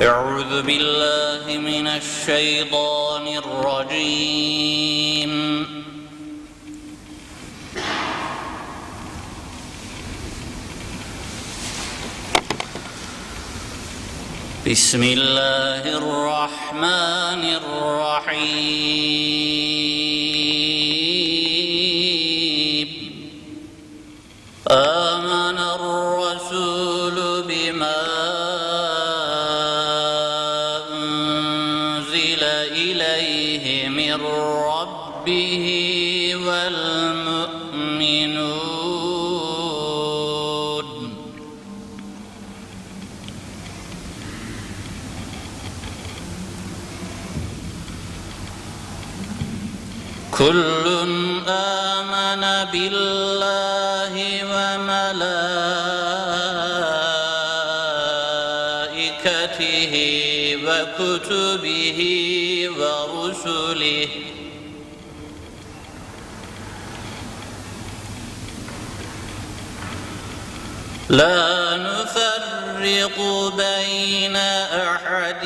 أعوذ بالله من الشيطان الرجيم. بسم الله الرحمن الرحيم. آمن الرسول بما كل آمن بالله وملائكته وكتبه ورسله. لا نفرق بين أحد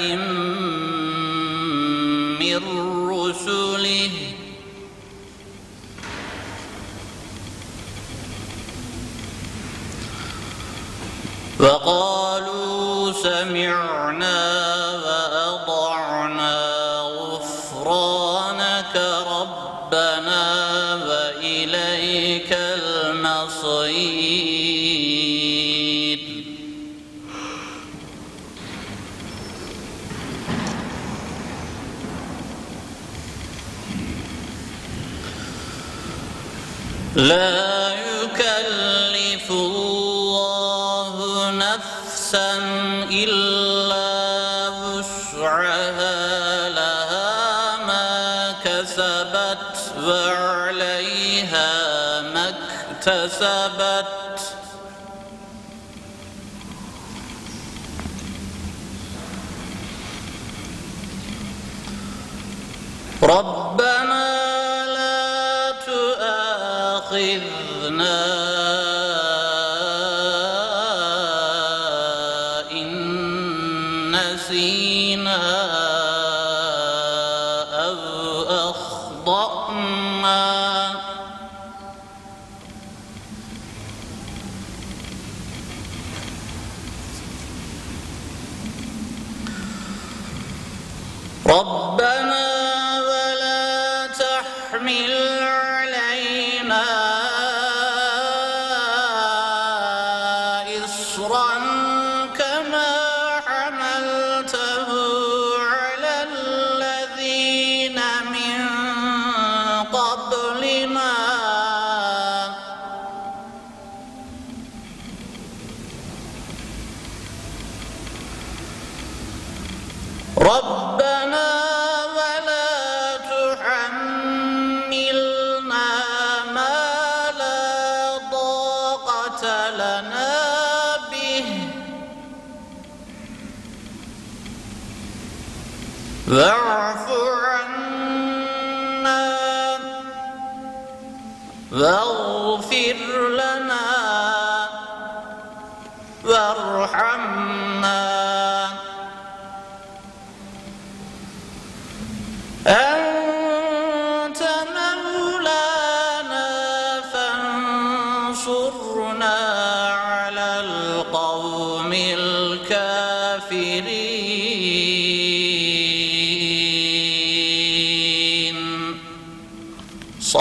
من رسله. وقالوا سمعنا وأطعنا غفرانك ربنا وإليك المصير. لا يكلف الله إلا وسعها لها ما كسبت وعليها ما اكتسبت. ربنا رب There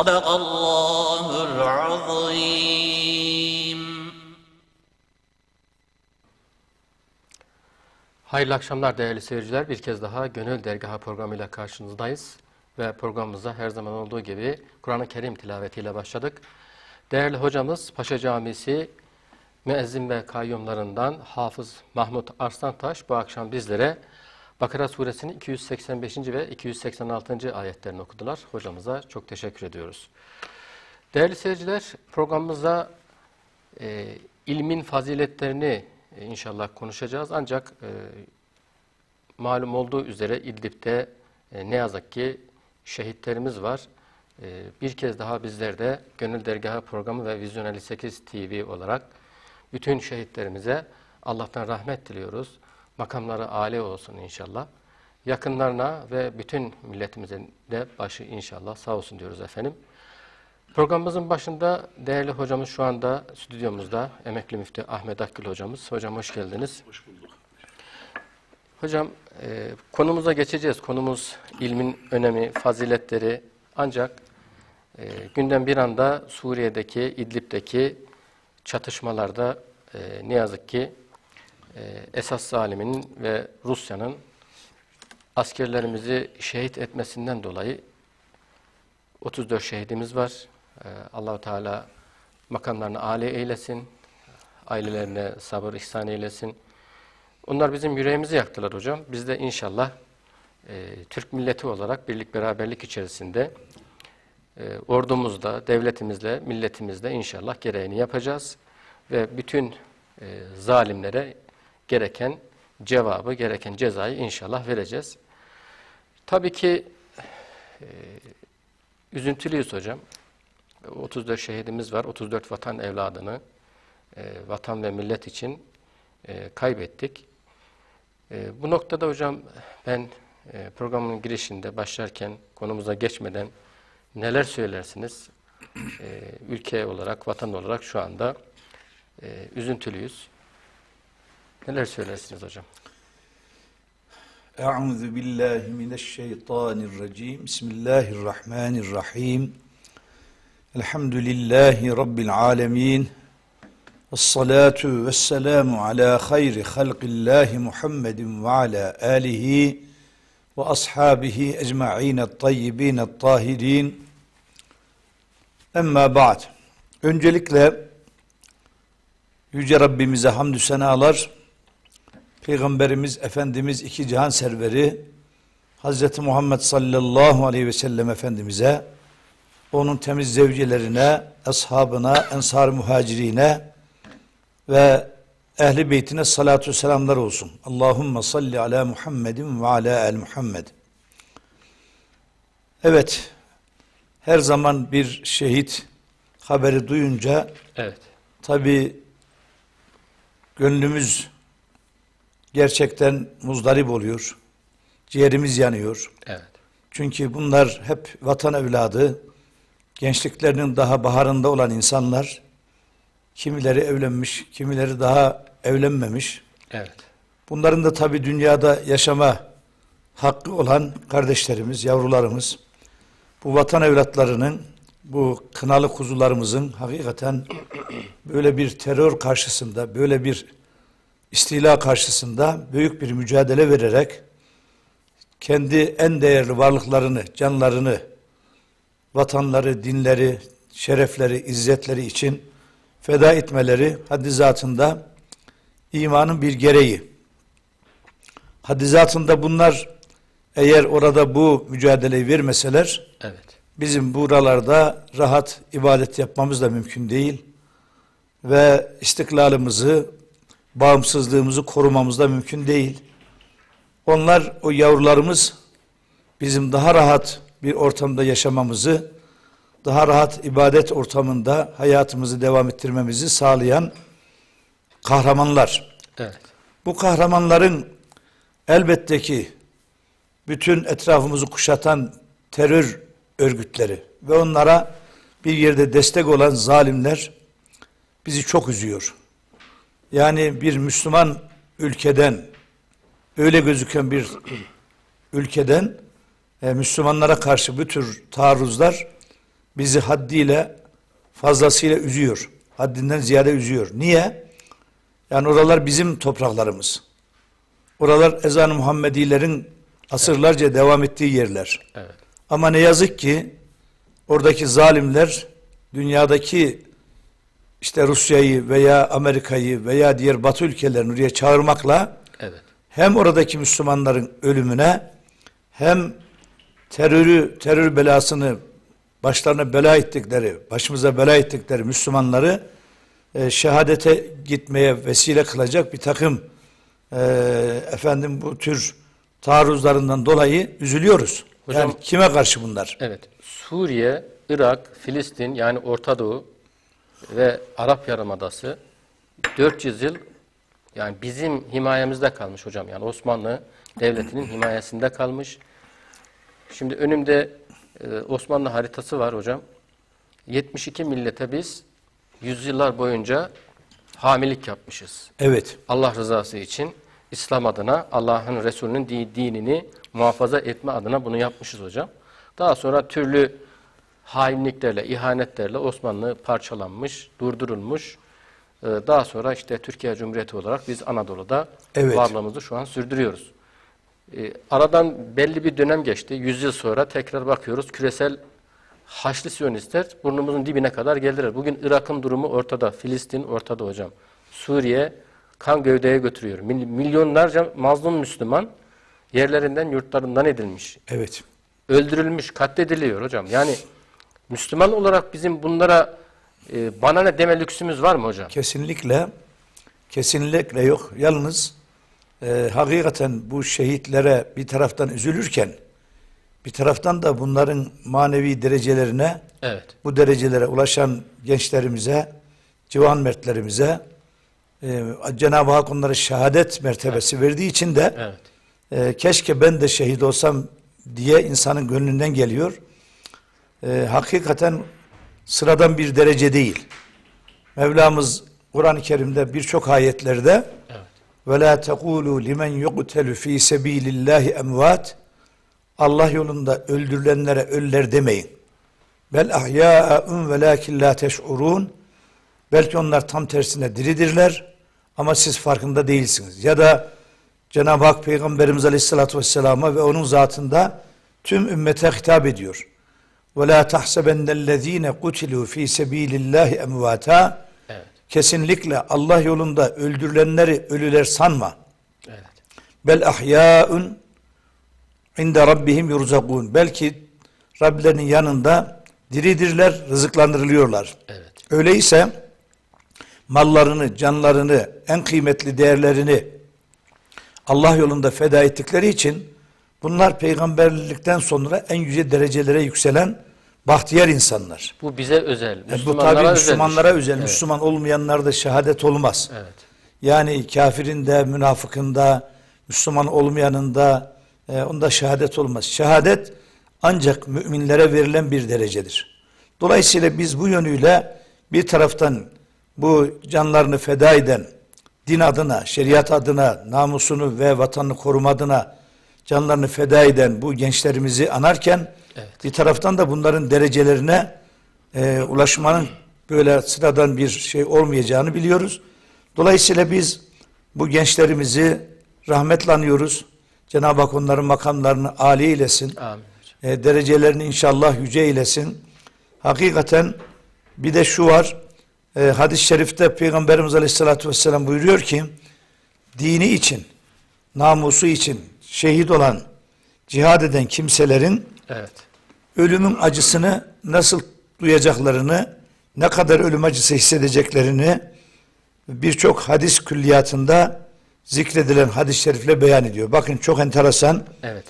صدق الله العظيم Hayırlı akşamlar değerli seyirciler. Bir kez daha Gönül Dergahı programıyla karşınızdayız. Ve programımıza her zaman olduğu gibi Kur'an-ı Kerim tilavetiyle başladık. Değerli hocamız Paşa Camisi müezzin ve kayyumlarından Hafız Mahmut Arslantaş bu akşam bizlere Bakara suresinin 285. ve 286. ayetlerini okudular. Hocamıza çok teşekkür ediyoruz. Değerli seyirciler programımıza e, ilmin faziletlerini e, inşallah konuşacağız. Ancak e, malum olduğu üzere İdlib'de e, ne yazık ki şehitlerimiz var. E, bir kez daha bizler de Gönül Dergahı programı ve Vizyon 58 TV olarak bütün şehitlerimize Allah'tan rahmet diliyoruz. Makamları âli olsun inşallah. Yakınlarına ve bütün milletimizin de başı inşallah sağ olsun diyoruz efendim. Programımızın başında değerli hocamız şu anda stüdyomuzda emekli müftü Ahmet Akgül hocamız. Hocam hoş geldiniz. Hoş bulduk. Hocam e, konumuza geçeceğiz. Konumuz ilmin önemi, faziletleri ancak e, günden bir anda Suriye'deki, İdlib'deki çatışmalarda e, ne yazık ki esas zaliminin ve Rusya'nın askerlerimizi şehit etmesinden dolayı 34 şehidimiz var. Ee, Allahu Teala makamlarını âli eylesin. Ailelerine sabır ihsan eylesin. Onlar bizim yüreğimizi yaktılar hocam. Biz de inşallah e, Türk milleti olarak birlik beraberlik içerisinde e, ordumuzda, devletimizle, milletimizle inşallah gereğini yapacağız. Ve bütün e, zalimlere gereken cevabı, gereken cezayı inşallah vereceğiz. Tabii ki e, üzüntülüyüz hocam. 34 şehidimiz var. 34 vatan evladını e, vatan ve millet için e, kaybettik. E, bu noktada hocam ben e, programın girişinde başlarken konumuza geçmeden neler söylersiniz? E, ülke olarak, vatan olarak şu anda e, üzüntülüyüz. Neler söylersiniz hocam? Euzu billahi mineşşeytanirracim. Bismillahirrahmanirrahim. Elhamdülillahi rabbil alamin. Vessalatu vesselamu ala hayri halqillahi Muhammedin ve ala alihi ve ashabihi ecma'in et-tayyibin et-tahirin. Emma ba'd. Öncelikle Yüce Rabbimize hamdü senalar, Peygamberimiz Efendimiz iki cihan serveri Hz. Muhammed sallallahu aleyhi ve sellem Efendimiz'e onun temiz zevcelerine, ashabına, ensar muhacirine ve ehli beytine salatu selamlar olsun. Allahumme salli ala Muhammedin ve ala el Muhammed. Evet, her zaman bir şehit haberi duyunca Evet. tabi gönlümüz gerçekten muzdarip oluyor. Ciğerimiz yanıyor. Evet. Çünkü bunlar hep vatan evladı, gençliklerinin daha baharında olan insanlar. Kimileri evlenmiş, kimileri daha evlenmemiş. Evet. Bunların da tabi dünyada yaşama hakkı olan kardeşlerimiz, yavrularımız, bu vatan evlatlarının, bu kınalı kuzularımızın hakikaten böyle bir terör karşısında, böyle bir istila karşısında büyük bir mücadele vererek kendi en değerli varlıklarını, canlarını, vatanları, dinleri, şerefleri, izzetleri için feda etmeleri haddi zatında imanın bir gereği. Haddi zatında bunlar eğer orada bu mücadeleyi vermeseler Evet. bizim buralarda rahat ibadet yapmamız da mümkün değil ve istiklalımızı, bağımsızlığımızı korumamız da mümkün değil. Onlar, o yavrularımız bizim daha rahat bir ortamda yaşamamızı, daha rahat ibadet ortamında hayatımızı devam ettirmemizi sağlayan kahramanlar. Evet. Bu kahramanların elbette ki bütün etrafımızı kuşatan terör örgütleri ve onlara bir yerde destek olan zalimler bizi çok üzüyor. Yani bir Müslüman ülkeden öyle gözüken bir ülkeden e, Müslümanlara karşı bu tür taarruzlar bizi haddiyle fazlasıyla üzüyor. Haddinden ziyade üzüyor. Niye? Yani oralar bizim topraklarımız. Oralar ezan-ı Muhammedilerin asırlarca devam ettiği yerler. Evet. Ama ne yazık ki oradaki zalimler dünyadaki işte Rusya'yı veya Amerika'yı veya diğer Batı ülkelerini oraya çağırmakla Evet. hem oradaki Müslümanların ölümüne hem terörü, terör belasını başlarına bela ettikleri, başımıza bela ettikleri Müslümanları e, şehadete gitmeye vesile kılacak bir takım e, efendim bu tür taarruzlarından dolayı üzülüyoruz. Hocam- yani kime karşı bunlar? Evet. Suriye, Irak, Filistin yani Orta Doğu ve Arap Yarımadası 400 yıl Yani bizim himayemizde kalmış hocam. Yani Osmanlı Devleti'nin himayesinde kalmış. Şimdi önümde e, Osmanlı haritası var hocam. 72 millete biz yüzyıllar boyunca hamilik yapmışız. Evet. Allah rızası için İslam adına Allah'ın Resulü'nün di- dinini muhafaza etme adına bunu yapmışız hocam. Daha sonra türlü hainliklerle, ihanetlerle Osmanlı parçalanmış, durdurulmuş. Ee, Daha sonra işte Türkiye Cumhuriyeti olarak biz Anadolu'da Evet. varlığımızı şu an sürdürüyoruz. Ee, Aradan belli bir dönem geçti. Yüzyıl sonra tekrar bakıyoruz. Küresel Haçlı Siyonistler burnumuzun dibine kadar geldiler. Bugün Irak'ın durumu ortada. Filistin ortada hocam. Suriye kan gövdeye götürüyor. Mil- Milyonlarca mazlum Müslüman yerlerinden, yurtlarından edilmiş. Evet. Öldürülmüş, katlediliyor hocam. Yani Müslüman olarak bizim bunlara e, bana ne deme lüksümüz var mı hocam? Kesinlikle kesinlikle yok. Yalnız e, hakikaten bu şehitlere bir taraftan üzülürken bir taraftan da bunların manevi derecelerine Evet. bu derecelere ulaşan gençlerimize, civan mertlerimize e, Cenab-ı Hak onlara şehadet mertebesi verdiği için de Evet. e, keşke ben de şehit olsam diye insanın gönlünden geliyor. E, hakikaten sıradan bir derece değil. Mevlamız Kur'an-ı Kerim'de birçok ayetlerde Evet. ve la tekulu limen yuqtelu fi sabilillahi emvat Allah yolunda öldürülenlere ölüler demeyin. Bel ahya'un velakin la teş'urun belki onlar tam tersine diridirler ama siz farkında değilsiniz. Ya da Cenab-ı Hak Peygamberimiz Aleyhisselatü Vesselam'a ve onun zatında tüm ümmete hitap ediyor. Ve la tahsebennellezine kutilu fi sabilillahi emvata Evet. Kesinlikle Allah yolunda öldürülenleri ölüler sanma. Evet. Bel ahya'un inde rabbihim yurzakun. Belki Rablerinin yanında diridirler, rızıklandırılıyorlar. Evet. Öyleyse mallarını, canlarını, en kıymetli değerlerini Allah yolunda feda ettikleri için bunlar peygamberlikten sonra en yüce derecelere yükselen bahtiyar insanlar. Bu bize özel. E, bu Müslümanlara tabi özel. Müslümanlara şey. özel. Evet. Müslüman olmayanlarda şehadet olmaz. Evet. Yani kafirin de, münafıkın da, Müslüman olmayanın da e, onda şehadet olmaz. Şehadet ancak müminlere verilen bir derecedir. Dolayısıyla biz bu yönüyle bir taraftan bu canlarını feda eden, din adına, şeriat adına, namusunu ve vatanını koruma adına canlarını feda eden bu gençlerimizi anarken Evet. bir taraftan da bunların derecelerine e, ulaşmanın böyle sıradan bir şey olmayacağını biliyoruz. Dolayısıyla biz bu gençlerimizi rahmetle anıyoruz. Cenab-ı Hak onların makamlarını âli eylesin. Amin. E, derecelerini inşallah yüce eylesin. Hakikaten bir de şu var. E, hadis-i şerifte Peygamberimiz Aleyhisselatü Vesselam buyuruyor ki dini için, namusu için şehit olan, cihad eden kimselerin Evet. ölümün acısını nasıl duyacaklarını, ne kadar ölüm acısı hissedeceklerini birçok hadis külliyatında zikredilen hadis-i şerifle beyan ediyor. Bakın çok enteresan. Evet.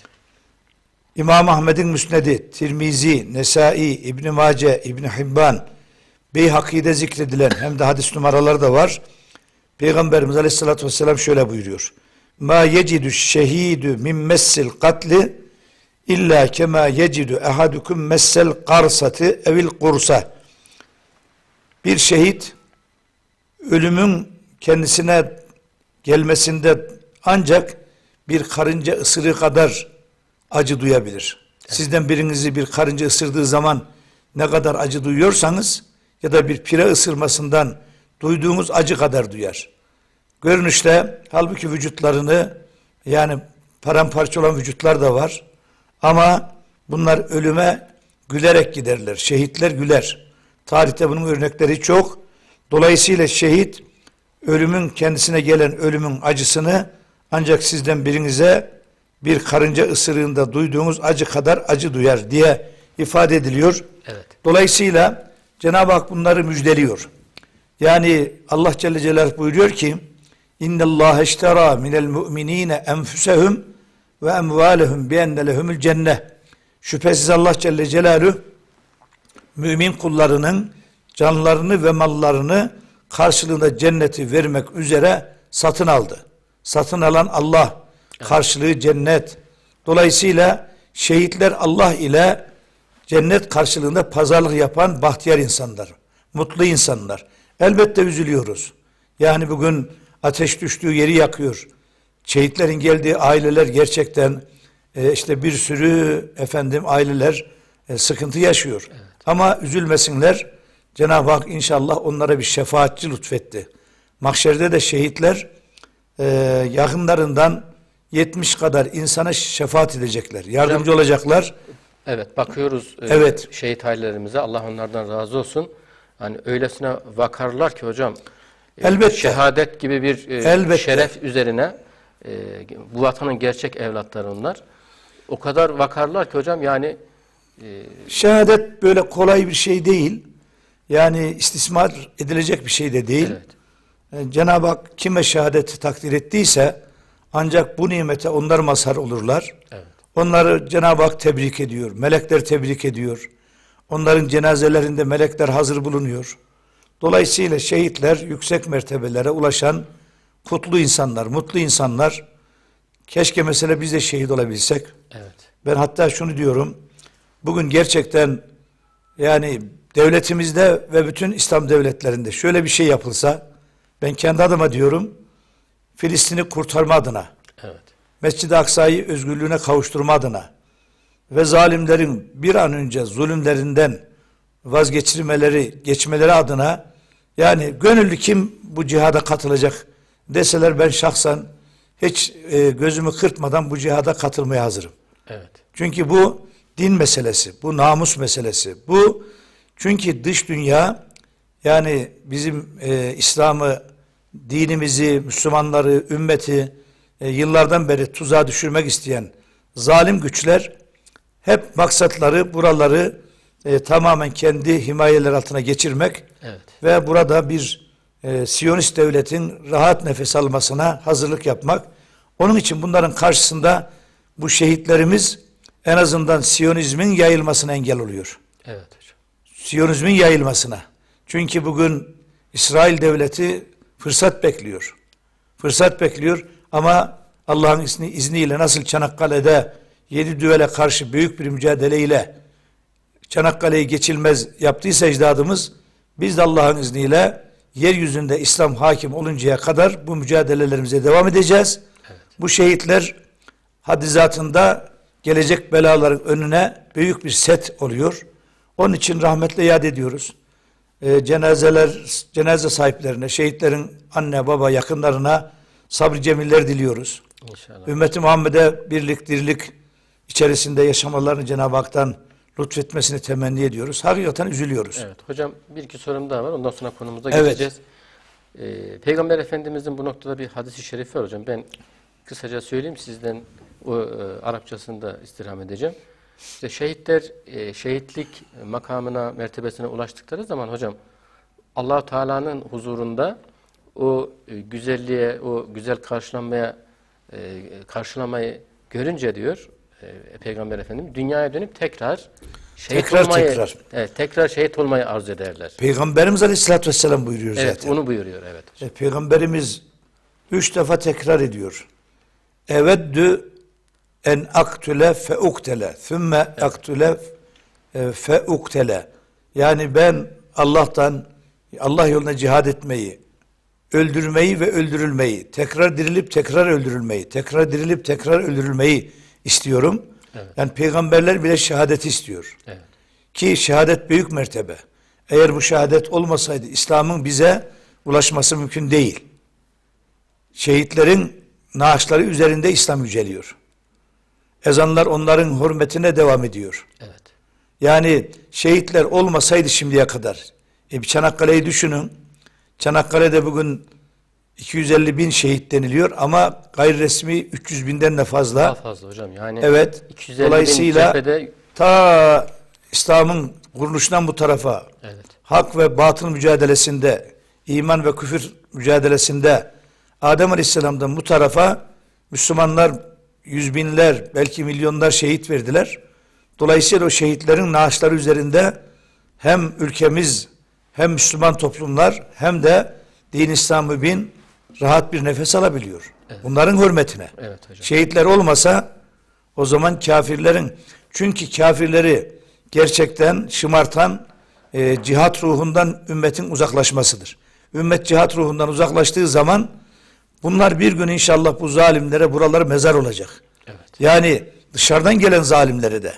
İmam Ahmed'in Müsnedi, Tirmizi, Nesai, İbn Mace, İbn Hibban, Beyhaki'de zikredilen hem de hadis numaraları da var. Peygamberimiz Aleyhisselatü Vesselam şöyle buyuruyor. Ma yecidü şehidü min messil katli illa kema yecidü ehadukum messel karsati evil kursa. Bir şehit ölümün kendisine gelmesinde ancak bir karınca ısırığı kadar acı duyabilir. Sizden birinizi bir karınca ısırdığı zaman ne kadar acı duyuyorsanız ya da bir pire ısırmasından duyduğunuz acı kadar duyar. Görünüşte halbuki vücutlarını yani paramparça olan vücutlar da var. Ama bunlar ölüme gülerek giderler. Şehitler güler. Tarihte bunun örnekleri çok. Dolayısıyla şehit ölümün kendisine gelen ölümün acısını ancak sizden birinize bir karınca ısırığında duyduğunuz acı kadar acı duyar diye ifade ediliyor. Evet. Dolayısıyla Cenab-ı Hak bunları müjdeliyor. Yani Allah Celle Celaluhu buyuruyor ki İnne Allah eştera minel mu'minine enfusehum ve emvalehum bi enne lehumul cenneh. Şüphesiz Allah Celle Celaluhu mümin kullarının canlarını ve mallarını karşılığında cenneti vermek üzere satın aldı. Satın alan Allah, karşılığı cennet. Dolayısıyla şehitler Allah ile cennet karşılığında pazarlık yapan bahtiyar insanlar, mutlu insanlar. Elbette üzülüyoruz. Yani bugün ateş düştüğü yeri yakıyor. Şehitlerin geldiği aileler gerçekten e, işte bir sürü efendim aileler e, sıkıntı yaşıyor. Ama üzülmesinler. Cenab-ı Hak inşallah onlara bir şefaatçi lütfetti. Mahşerde de şehitler e, yakınlarından 70 kadar insana şefaat edecekler. Yardımcı olacaklar. Evet bakıyoruz e, Evet. şehit ailelerimize Allah onlardan razı olsun. Hani öylesine vakarlar ki hocam Elbette. şehadet gibi bir e, Elbette. şeref üzerine e, bu vatanın gerçek evlatları onlar. O kadar vakarlar ki hocam yani Şehadet böyle kolay bir şey değil. Yani istismar edilecek bir şey de değil. evet. E, Cenab-ı Hak kime şehadeti takdir ettiyse ancak bu nimete onlar mazhar olurlar. Evet. Onları Cenab-ı Hak tebrik ediyor. Melekler tebrik ediyor. Onların cenazelerinde melekler hazır bulunuyor. Dolayısıyla şehitler yüksek mertebelere ulaşan kutlu insanlar, mutlu insanlar. Keşke mesela biz de şehit olabilsek. Evet. Ben hatta şunu diyorum. Bugün gerçekten yani devletimizde ve bütün İslam devletlerinde şöyle bir şey yapılsa ben kendi adıma diyorum Filistin'i kurtarma adına Evet. Mescid-i Aksa'yı özgürlüğüne kavuşturma adına ve zalimlerin bir an önce zulümlerinden vazgeçirmeleri, geçmeleri adına yani gönüllü kim bu cihada katılacak deseler ben şahsen hiç e, gözümü kırpmadan bu cihada katılmaya hazırım. Evet. Çünkü bu din meselesi, bu namus meselesi. Bu çünkü dış dünya yani bizim e, İslam'ı, dinimizi, Müslümanları, ümmeti e, yıllardan beri tuzağa düşürmek isteyen zalim güçler hep maksatları buraları e, tamamen kendi himayeler altına geçirmek Evet. ve burada bir e, Siyonist devletin rahat nefes almasına hazırlık yapmak. Onun için bunların karşısında bu şehitlerimiz en azından Siyonizmin yayılmasına engel oluyor. Evet hocam. Siyonizmin yayılmasına. Çünkü bugün İsrail devleti fırsat bekliyor. Fırsat bekliyor ama Allah'ın izni, izniyle nasıl Çanakkale'de yedi düvele karşı büyük bir mücadeleyle Çanakkale'yi geçilmez yaptıysa ecdadımız biz de Allah'ın izniyle yeryüzünde İslam hakim oluncaya kadar bu mücadelelerimize devam edeceğiz. Bu şehitler haddi zatında gelecek belaların önüne büyük bir set oluyor. Onun için rahmetle yad ediyoruz. Ee, cenazeler, cenaze sahiplerine, şehitlerin anne, baba, yakınlarına sabır cemiller diliyoruz. İnşallah. Ümmeti Muhammed'e birlik, dirlik içerisinde yaşamalarını Cenab-ı Hak'tan lütfetmesini temenni ediyoruz. Hakikaten üzülüyoruz. Evet hocam bir iki sorum daha var. Ondan sonra konumuza Evet. geçeceğiz. Ee, Peygamber Efendimizin bu noktada bir hadisi şerifi var hocam. Ben kısaca söyleyeyim sizden o e, Arapçasını da istirham edeceğim. İşte şehitler e, şehitlik makamına, mertebesine ulaştıkları zaman hocam allah Teala'nın huzurunda o e, güzelliğe, o güzel karşılanmaya e, karşılamayı görünce diyor e, Peygamber Efendimiz dünyaya dönüp tekrar şehit Tekrar, olmayı, tekrar. Evet, tekrar şehit olmayı arzu ederler. Peygamberimiz Aleyhisselatü Vesselam buyuruyor Evet, zaten. onu buyuruyor evet. E, Peygamberimiz üç defa tekrar ediyor. Eveddü en aktüle fe uktele. Thümme aktüle e, fe uktele. Yani ben Allah'tan Allah yoluna cihad etmeyi, öldürmeyi ve öldürülmeyi, tekrar dirilip tekrar öldürülmeyi, tekrar dirilip tekrar öldürülmeyi istiyorum. Evet. Yani peygamberler bile şehadeti istiyor. Evet. Ki şehadet büyük mertebe. Eğer bu şehadet olmasaydı İslam'ın bize ulaşması mümkün değil. Şehitlerin naaşları üzerinde İslam yüceliyor. Ezanlar onların hürmetine devam ediyor. Evet. Yani şehitler olmasaydı şimdiye kadar. E bir Çanakkale'yi düşünün. Çanakkale'de bugün 250 bin şehit deniliyor ama gayri resmi 300 binden de fazla. Daha fazla hocam. Yani Evet. 250 Dolayısıyla bin cephede ta İslam'ın kuruluşundan bu tarafa evet. hak ve batıl mücadelesinde, iman ve küfür mücadelesinde Adem Aleyhisselam'dan bu tarafa Müslümanlar yüz binler, belki milyonlar şehit verdiler. Dolayısıyla o şehitlerin naaşları üzerinde hem ülkemiz, hem Müslüman toplumlar, hem de din İslamı bin rahat bir nefes alabiliyor. Bunların hürmetine. Evet hocam. Şehitler olmasa o zaman kafirlerin çünkü kafirleri gerçekten şımartan e, cihat ruhundan ümmetin uzaklaşmasıdır. Ümmet cihat ruhundan uzaklaştığı zaman bunlar bir gün inşallah bu zalimlere buraları mezar olacak. Evet. Yani dışarıdan gelen zalimlere de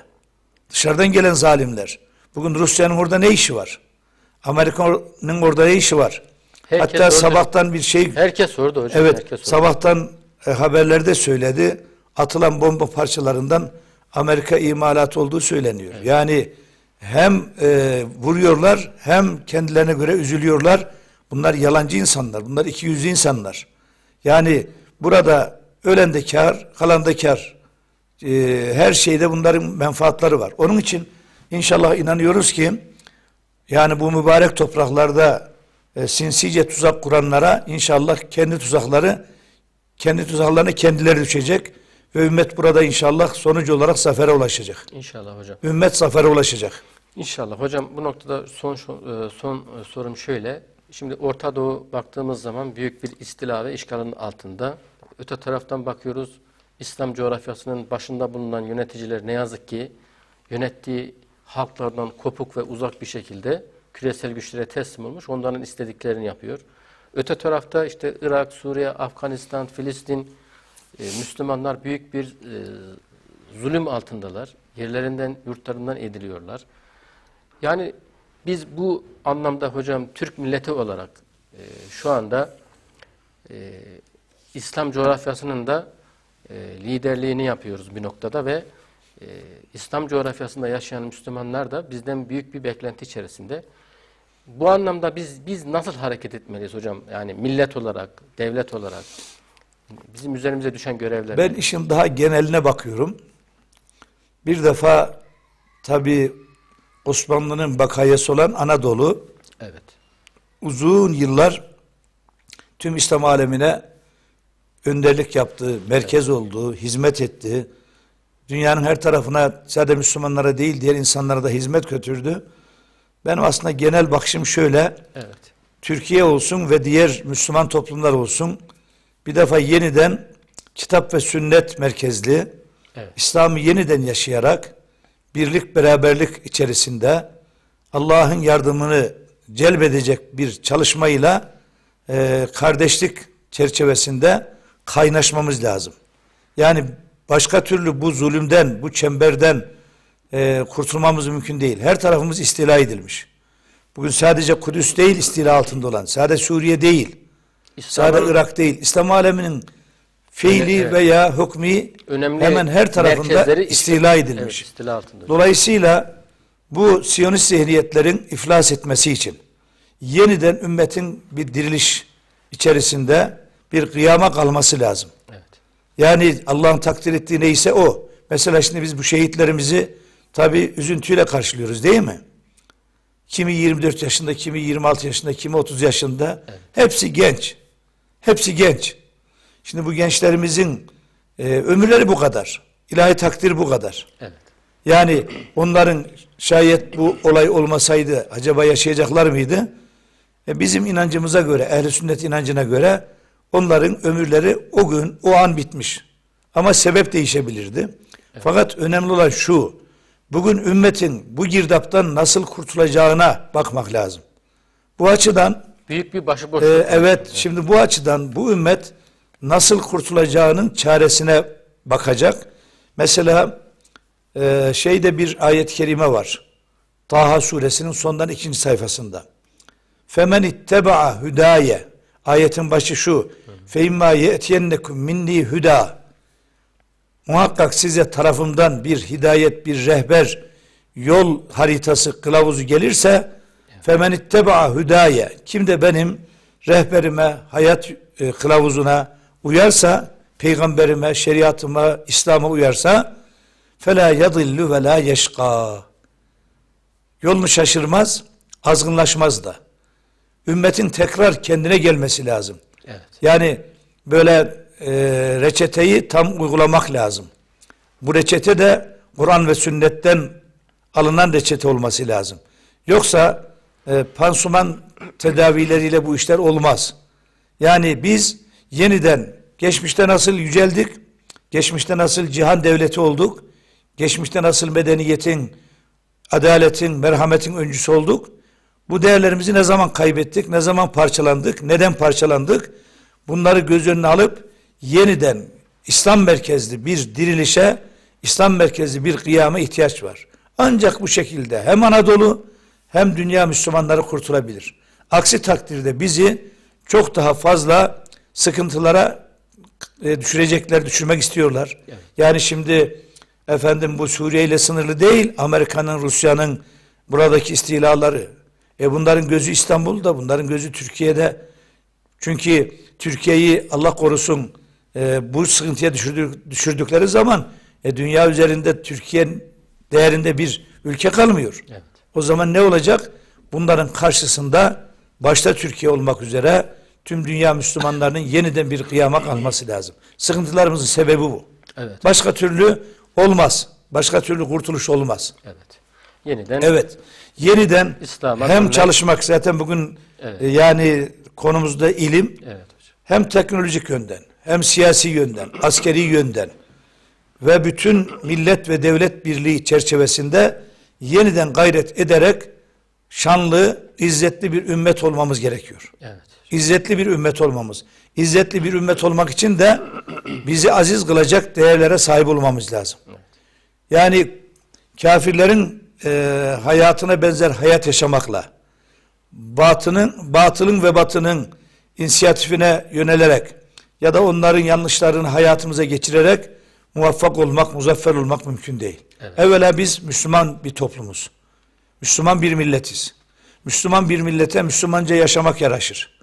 dışarıdan gelen zalimler bugün Rusya'nın orada ne işi var? Amerika'nın orada ne işi var? Herkes Hatta orada- sabahtan bir şey Herkes sordu hocam. Evet, herkes sordu. sabahtan e, haberlerde söyledi. Atılan bomba parçalarından Amerika imalat olduğu söyleniyor. Yani hem e, vuruyorlar hem kendilerine göre üzülüyorlar. Bunlar yalancı insanlar. Bunlar iki yüzlü insanlar. Yani burada ölen de kar, kalan da kar. E, her şeyde bunların menfaatları var. Onun için inşallah inanıyoruz ki yani bu mübarek topraklarda e, sinsice tuzak kuranlara inşallah kendi tuzakları kendi tuzaklarına kendileri düşecek ve ümmet burada inşallah sonucu olarak zafere ulaşacak. İnşallah hocam. Ümmet zafere ulaşacak. İnşallah hocam bu noktada son e, son e, sorum şöyle. Şimdi Orta Doğu baktığımız zaman büyük bir istila ve işgalin altında. Öte taraftan bakıyoruz İslam coğrafyasının başında bulunan yöneticiler ne yazık ki yönettiği halklardan kopuk ve uzak bir şekilde küresel güçlere teslim olmuş. Onların istediklerini yapıyor. Öte tarafta işte Irak, Suriye, Afganistan, Filistin e, Müslümanlar büyük bir e, zulüm altındalar. Yerlerinden, yurtlarından ediliyorlar. Yani biz bu anlamda hocam Türk milleti olarak e, şu anda e, İslam coğrafyasının da e, liderliğini yapıyoruz bir noktada ve e, İslam coğrafyasında yaşayan Müslümanlar da bizden büyük bir beklenti içerisinde. Bu anlamda biz biz nasıl hareket etmeliyiz hocam? Yani millet olarak, devlet olarak bizim üzerimize düşen görevler. Ben işin daha geneline bakıyorum. Bir defa tabi Osmanlı'nın bakayası olan Anadolu Evet. uzun yıllar tüm İslam alemine önderlik yaptı, merkez oldu, hizmet etti. Dünyanın her tarafına sadece Müslümanlara değil diğer insanlara da hizmet götürdü. Benim aslında genel bakışım şöyle. Evet. Türkiye olsun ve diğer Müslüman toplumlar olsun bir defa yeniden kitap ve sünnet merkezli Evet. İslam'ı yeniden yaşayarak birlik beraberlik içerisinde Allah'ın yardımını celbedecek bir çalışmayla e, kardeşlik çerçevesinde kaynaşmamız lazım. Yani başka türlü bu zulümden, bu çemberden e, kurtulmamız mümkün değil. Her tarafımız istila edilmiş. Bugün sadece Kudüs değil istila altında olan, sadece Suriye değil, sadece İslam'ın Irak değil. İslam aleminin fiili Evet. veya hükmü önemli hemen her tarafında istila Evet, edilmiş. istila altında. Dolayısıyla bu Siyonist zihniyetlerin iflas etmesi için yeniden ümmetin bir diriliş içerisinde bir kıyama kalması lazım. Evet. Yani Allah'ın takdir ettiği neyse o. Mesela şimdi biz bu şehitlerimizi tabi üzüntüyle karşılıyoruz değil mi? Kimi 24 yaşında, kimi 26 yaşında, kimi 30 yaşında. Hepsi genç. Hepsi genç. Şimdi bu gençlerimizin e, ömürleri bu kadar. İlahi takdir bu kadar. Evet. Yani onların şayet bu olay olmasaydı acaba yaşayacaklar mıydı? E bizim inancımıza göre, ehl sünnet inancına göre onların ömürleri o gün, o an bitmiş. Ama sebep değişebilirdi. Fakat önemli olan şu, bugün ümmetin bu girdaptan nasıl kurtulacağına bakmak lazım. Bu açıdan Büyük bir başıboşluk. var. evet, şimdi bu açıdan bu ümmet nasıl kurtulacağının çaresine bakacak. Mesela e, şeyde bir ayet-i kerime var. Taha suresinin sondan ikinci sayfasında. Femen itteba'a hüdaye. Ayetin başı şu. Fe imma ye'tiyennekum minni hüda. Muhakkak size tarafımdan bir hidayet, bir rehber, yol haritası, kılavuzu gelirse femen itteba'a hüdaye. Kim de benim rehberime, hayat e, kılavuzuna uyarsa, peygamberime, şeriatıma, İslam'a uyarsa fela yadillu ve la yeşka. Yolunu şaşırmaz, azgınlaşmaz da. Ümmetin tekrar kendine gelmesi lazım. Evet. Yani böyle e, reçeteyi tam uygulamak lazım. Bu reçete de Kur'an ve sünnetten alınan reçete olması lazım. Yoksa e, pansuman tedavileriyle bu işler olmaz. Yani biz yeniden geçmişte nasıl yüceldik, geçmişte nasıl cihan devleti olduk, geçmişte nasıl medeniyetin, adaletin, merhametin öncüsü olduk. Bu değerlerimizi ne zaman kaybettik, ne zaman parçalandık, neden parçalandık? Bunları göz önüne alıp yeniden İslam merkezli bir dirilişe, İslam merkezli bir kıyama ihtiyaç var. Ancak bu şekilde hem Anadolu hem dünya Müslümanları kurtulabilir. Aksi takdirde bizi çok daha fazla sıkıntılara e, düşürecekler, düşürmek istiyorlar. Evet. Yani şimdi efendim bu Suriye ile sınırlı değil, Amerika'nın, Rusya'nın buradaki istilaları. E bunların gözü İstanbul'da, bunların gözü Türkiye'de. Çünkü Türkiye'yi Allah korusun e, bu sıkıntıya düşürdük, düşürdükleri zaman e, dünya üzerinde Türkiye'nin değerinde bir ülke kalmıyor. Evet. O zaman ne olacak? Bunların karşısında başta Türkiye olmak üzere tüm dünya Müslümanlarının yeniden bir kıyama kalması lazım. Sıkıntılarımızın sebebi bu. Evet. Başka türlü olmaz. Başka türlü kurtuluş olmaz. Evet. Yeniden Evet. Yeniden İslam'a hem dönmek- çalışmak zaten bugün Evet. e, yani konumuzda ilim Evet hocam. hem teknolojik yönden hem siyasi yönden, askeri yönden ve bütün millet ve devlet birliği çerçevesinde yeniden gayret ederek şanlı, izzetli bir ümmet olmamız gerekiyor. Evet. İzzetli bir ümmet olmamız. İzzetli bir ümmet olmak için de bizi aziz kılacak değerlere sahip olmamız lazım. Yani kafirlerin e, hayatına benzer hayat yaşamakla batının, batılın ve batının inisiyatifine yönelerek ya da onların yanlışlarını hayatımıza geçirerek muvaffak olmak, muzaffer olmak mümkün değil. Evet. Evvela biz Müslüman bir toplumuz. Müslüman bir milletiz. Müslüman bir millete Müslümanca yaşamak yaraşır.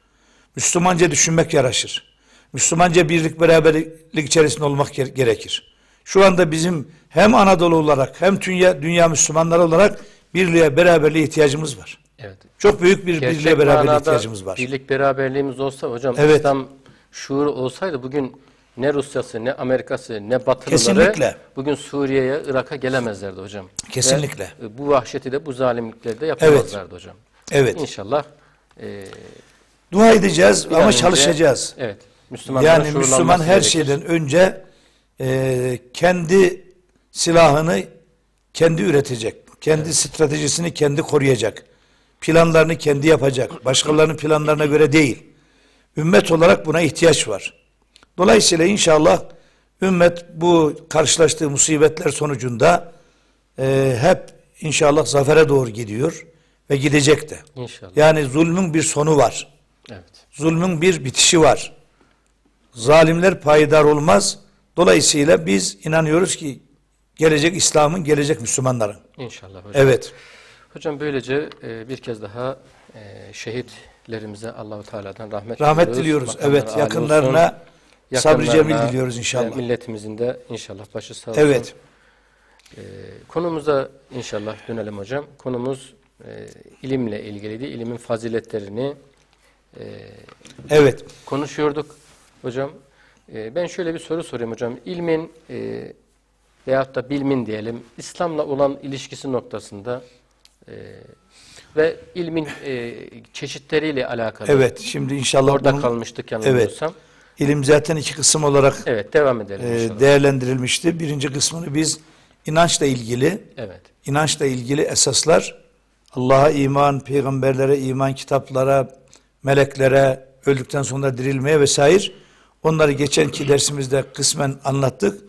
Müslümanca düşünmek yaraşır. Müslümanca birlik beraberlik içerisinde olmak ger- gerekir. Şu anda bizim hem Anadolu olarak hem dünya, dünya Müslümanları olarak birliğe beraberliğe ihtiyacımız var. Evet. Çok büyük bir Gerçek birliğe beraberliğe ihtiyacımız var. Birlik beraberliğimiz olsa hocam Evet. İslam şuuru olsaydı bugün ne Rusya'sı ne Amerika'sı ne Batılıları Kesinlikle. bugün Suriye'ye Irak'a gelemezlerdi hocam. Kesinlikle. Ve, bu vahşeti de bu zalimlikleri de yapamazlardı hocam. Evet. İnşallah e, Dua edeceğiz ama önce- çalışacağız. Evet. Yani Müslüman her gerekir. şeyden önce e, kendi silahını kendi üretecek. Kendi stratejisini kendi koruyacak. Planlarını kendi yapacak. Başkalarının planlarına göre değil. Ümmet olarak buna ihtiyaç var. Dolayısıyla inşallah ümmet bu karşılaştığı musibetler sonucunda e, hep inşallah zafere doğru gidiyor ve gidecek de. İnşallah. Yani zulmün bir sonu var. Evet. Zulmün bir bitişi var. Zalimler payidar olmaz. Dolayısıyla biz inanıyoruz ki gelecek İslam'ın, gelecek Müslümanların. İnşallah hocam. Evet. Hocam böylece e, bir kez daha e, şehitlerimize Allahu Teala'dan rahmet, Rahmet diliyoruz. Makamları Evet. Yakınlarına sabri cemil diliyoruz inşallah. Milletimizin de inşallah başı sağ olsun. Evet. E, konumuza inşallah dönelim hocam. Konumuz e, ilimle ilgiliydi. İlimin faziletlerini e, Evet. konuşuyorduk hocam. E, ben şöyle bir soru sorayım hocam. İlmin e, veyahut da bilmin diyelim İslam'la olan ilişkisi noktasında e, ve ilmin e, çeşitleriyle alakalı. Evet. Şimdi inşallah Orada bunun- kalmıştık yanılmıyorsam. ilim zaten iki kısım olarak Evet. devam edelim e, inşallah. değerlendirilmişti. Birinci kısmını biz inançla ilgili evet. inançla ilgili esaslar Allah'a iman, peygamberlere iman, kitaplara, meleklere, öldükten sonra dirilmeye vesaire onları geçenki dersimizde kısmen anlattık.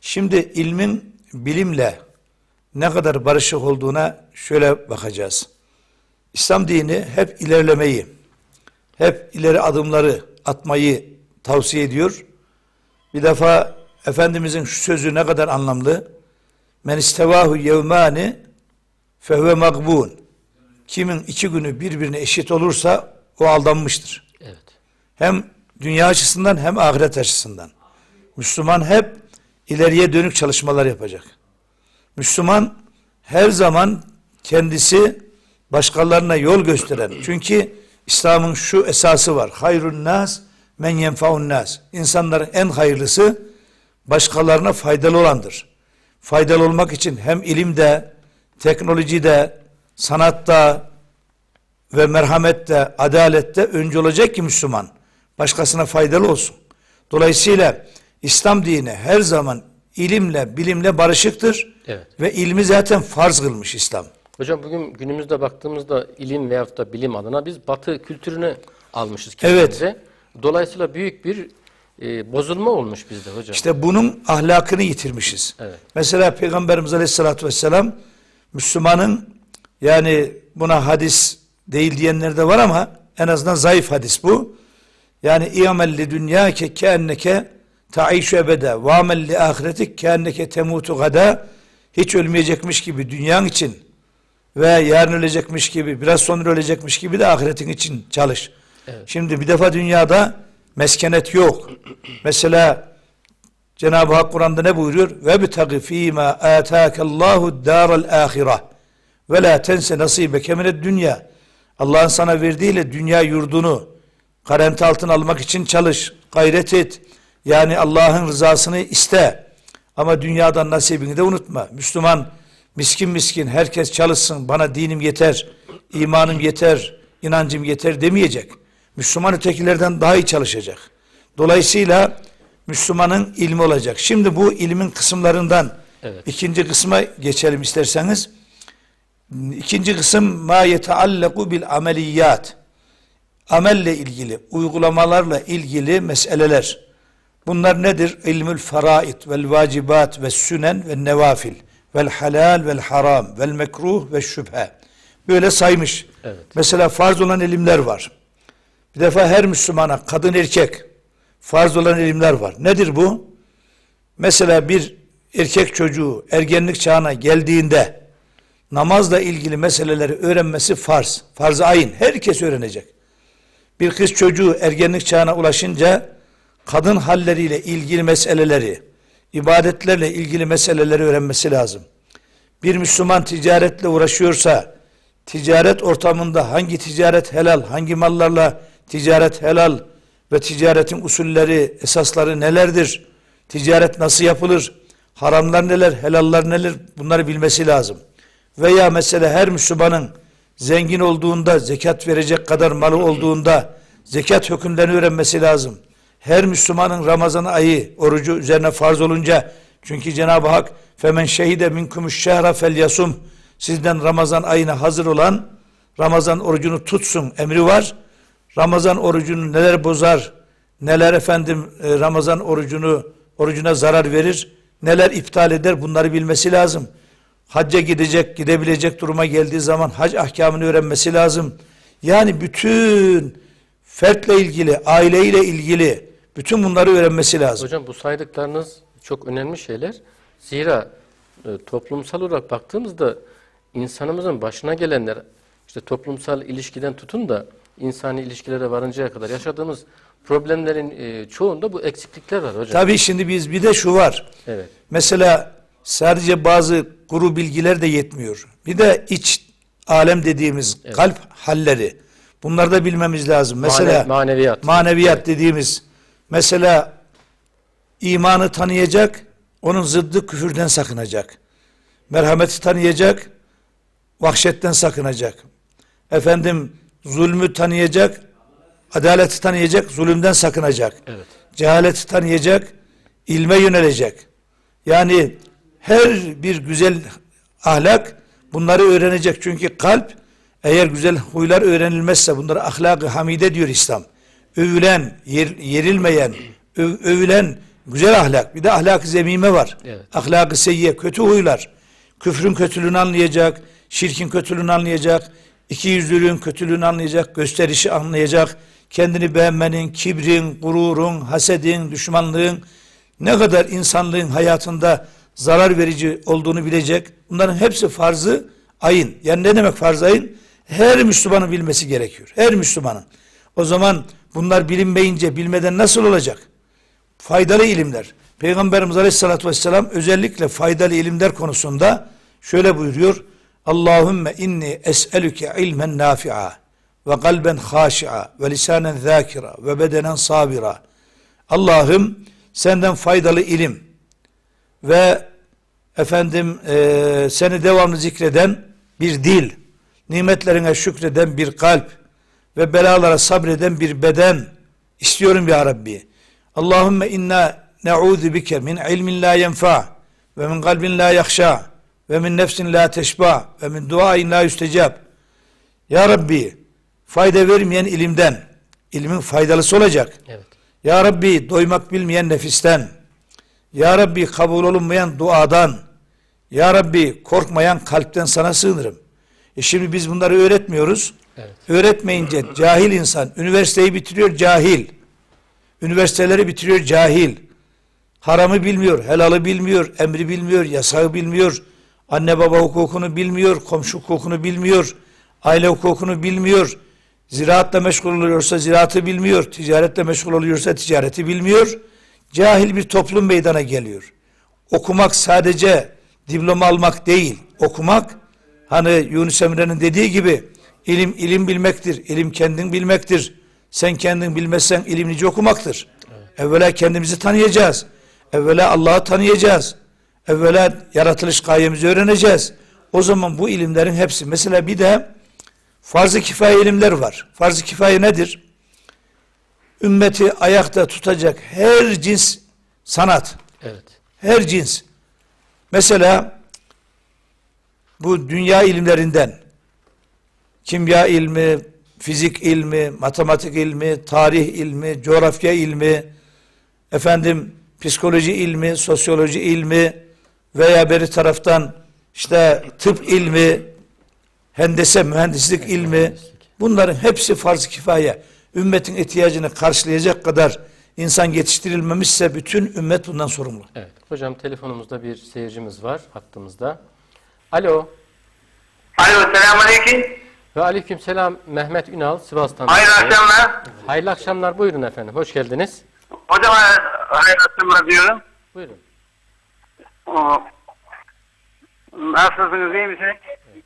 Şimdi ilmin bilimle ne kadar barışık olduğuna şöyle bakacağız. İslam dini hep ilerlemeyi, hep ileri adımları atmayı tavsiye ediyor. Bir defa Efendimizin şu sözü ne kadar anlamlı. Men istevahu yevmani fehve magbun. Kimin iki günü birbirine eşit olursa o aldanmıştır. Evet. Hem dünya açısından hem ahiret açısından. Müslüman hep ileriye dönük çalışmalar yapacak. Müslüman her zaman kendisi başkalarına yol gösteren. Çünkü İslam'ın şu esası var. Hayrun nas men yenfaun nas. İnsanların en hayırlısı başkalarına faydalı olandır. Faydalı olmak için hem ilimde, teknolojide, sanatta ve merhamette, adalette önce olacak ki Müslüman. Başkasına faydalı olsun. Dolayısıyla İslam dini her zaman ilimle, bilimle barışıktır. Evet. Ve ilmi zaten farz kılmış İslam. Hocam bugün günümüzde baktığımızda ilim veyahut da bilim adına biz batı kültürünü almışız Evet. kendimize. Dolayısıyla büyük bir e, bozulma olmuş bizde hocam. İşte bunun ahlakını yitirmişiz. Evet. Mesela Peygamberimiz Aleyhisselatü Vesselam Müslümanın yani buna hadis değil diyenler de var ama en azından zayıf hadis bu. Yani İyamelli dünya ke keenneke taişu ebede ve amelli ahiretik keenneke temutu gada hiç ölmeyecekmiş gibi dünyan için ve yarın ölecekmiş gibi biraz sonra ölecekmiş gibi de ahiretin için çalış. Şimdi bir defa dünyada meskenet yok. Mesela Cenab-ı Hak Kur'an'da ne buyuruyor? Ve bitagi fîmâ âtâkallâhu dâral âhireh ve lâ tense nasîbeke mined dünya. Allah'ın sana verdiğiyle dünya yurdunu garanti altına almak için çalış, gayret et. Yani Allah'ın rızasını iste. Ama dünyadan nasibini de unutma. Müslüman miskin miskin herkes çalışsın. Bana dinim yeter, imanım yeter, inancım yeter demeyecek. Müslüman ötekilerden daha iyi çalışacak. Dolayısıyla Müslümanın ilmi olacak. Şimdi bu ilmin kısımlarından Evet. ikinci kısma geçelim isterseniz. İkinci kısım ma yeteallaku bil ameliyat. Amelle ilgili, uygulamalarla ilgili meseleler. Bunlar nedir? İlmül faraid vel vacibat ve sünen ve nevafil vel halal vel haram vel mekruh ve şüphe. Böyle saymış. Evet. Mesela farz olan ilimler var. Bir defa her Müslümana kadın erkek farz olan ilimler var. Nedir bu? Mesela bir erkek çocuğu ergenlik çağına geldiğinde namazla ilgili meseleleri öğrenmesi farz. Farz-ı ayın. Herkes öğrenecek. Bir kız çocuğu ergenlik çağına ulaşınca kadın halleriyle ilgili meseleleri, ibadetlerle ilgili meseleleri öğrenmesi lazım. Bir Müslüman ticaretle uğraşıyorsa, ticaret ortamında hangi ticaret helal, hangi mallarla ticaret helal ve ticaretin usulleri, esasları nelerdir? Ticaret nasıl yapılır? Haramlar neler, helallar neler? Bunları bilmesi lazım. Veya mesela her Müslümanın zengin olduğunda, zekat verecek kadar malı olduğunda zekat hükümlerini öğrenmesi lazım. Her Müslümanın Ramazan ayı orucu üzerine farz olunca çünkü Cenab-ı Hak femen şehide minkumuş şehra fel yasum sizden Ramazan ayına hazır olan Ramazan orucunu tutsun emri var. Ramazan orucunu neler bozar, neler efendim e, Ramazan orucunu orucuna zarar verir, neler iptal eder bunları bilmesi lazım. Hacca gidecek, gidebilecek duruma geldiği zaman hac ahkamını öğrenmesi lazım. Yani bütün fertle ilgili, aileyle ilgili bütün bunları öğrenmesi lazım. Hocam bu saydıklarınız çok önemli şeyler. Zira e, toplumsal olarak baktığımızda insanımızın başına gelenler işte toplumsal ilişkiden tutun da insani ilişkilere varıncaya kadar yaşadığımız problemlerin e, çoğunda bu eksiklikler var hocam. Tabii şimdi biz bir de şu var. Evet. Mesela sadece bazı kuru bilgiler de yetmiyor. Bir de iç alem dediğimiz kalp halleri. Bunları da bilmemiz lazım. Mesela Mane- maneviyat. maneviyat dediğimiz mesela imanı tanıyacak, onun zıddı küfürden sakınacak. Merhameti tanıyacak, vahşetten sakınacak. Efendim zulmü tanıyacak, adaleti tanıyacak, zulümden sakınacak. Evet. Cehaleti tanıyacak, ilme yönelecek. Yani her bir güzel ahlak bunları öğrenecek. Çünkü kalp eğer güzel huylar öğrenilmezse bunları ahlak-ı hamide diyor İslam. Övülen, yer- yerilmeyen, ö- övülen güzel ahlak. Bir de ahlak-ı zemime var. Evet. Ahlak-ı seyyiye, kötü huylar. Küfrün kötülüğünü anlayacak, şirkin kötülüğünü anlayacak, iki yüzlülüğün kötülüğünü anlayacak, gösterişi anlayacak, kendini beğenmenin, kibrin, gururun, hasedin, düşmanlığın ne kadar insanlığın hayatında zarar verici olduğunu bilecek. Bunların hepsi farzı ayın. Yani ne demek farz ayın? Her Müslümanın bilmesi gerekiyor. Her Müslümanın. O zaman bunlar bilinmeyince bilmeden nasıl olacak? Faydalı ilimler. Peygamberimiz Aleyhisselatü Vesselam özellikle faydalı ilimler konusunda şöyle buyuruyor. Allahümme inni es'elüke ilmen nafi'a ve kalben haşi'a ve lisanen zâkira ve bedenen sabira. Allah'ım senden faydalı ilim ve efendim eee, seni devamlı zikreden bir dil, nimetlerine şükreden bir kalp ve belalara sabreden bir beden istiyorum ya Rabbi. Allahümme inna ne'udhu bike min ilmin la yenfa ve min kalbin la yakşa ve min nefsin la teşba ve min duain la yüstecab. Ya Rabbi fayda vermeyen ilimden, ilmin faydalısı olacak. Evet. Ya Rabbi doymak bilmeyen nefisten, Ya Rabbi kabul olunmayan duadan, Ya Rabbi korkmayan kalpten sana sığınırım. E şimdi biz bunları öğretmiyoruz. Evet. Öğretmeyince cahil insan, üniversiteyi bitiriyor cahil. Üniversiteleri bitiriyor cahil. Haramı bilmiyor, helalı bilmiyor, emri bilmiyor, yasağı bilmiyor. Anne baba hukukunu bilmiyor, komşu hukukunu bilmiyor, aile hukukunu bilmiyor. Ziraatla meşgul oluyorsa ziraatı bilmiyor, ticaretle meşgul oluyorsa ticareti bilmiyor. Cahil bir toplum meydana geliyor. Okumak sadece diploma almak değil. Okumak hani Yunus Emre'nin dediği gibi ilim ilim bilmektir. İlim kendin bilmektir. Sen kendin bilmezsen ilim nice okumaktır. Evvela kendimizi tanıyacağız. Evvela Allah'ı tanıyacağız. Evvela yaratılış gayemizi öğreneceğiz. O zaman bu ilimlerin hepsi mesela bir de farz-ı kifaye ilimler var. Farz-ı kifaye nedir? Ümmeti ayakta tutacak her cins sanat, Evet. her cins. Mesela bu dünya ilimlerinden kimya ilmi, fizik ilmi, matematik ilmi, tarih ilmi, coğrafya ilmi, efendim psikoloji ilmi, sosyoloji ilmi veya beri taraftan işte tıp ilmi, hendese, mühendislik ilmi bunların hepsi farz-ı kifaye. Ümmetin ihtiyacını karşılayacak kadar insan yetiştirilmemişse bütün ümmet bundan sorumlu. Evet. Hocam telefonumuzda bir seyircimiz var hattımızda. Alo. Alo selamünaleyküm. Ve aleyküm selam Mehmet Ünal Sivas'tan. Hayırlı akşamlar. Hayırlı akşamlar. Buyurun efendim. Hoş geldiniz. Hocam hayırlı akşamlar diyorum. Buyurun. Nasılsınız iyi misiniz?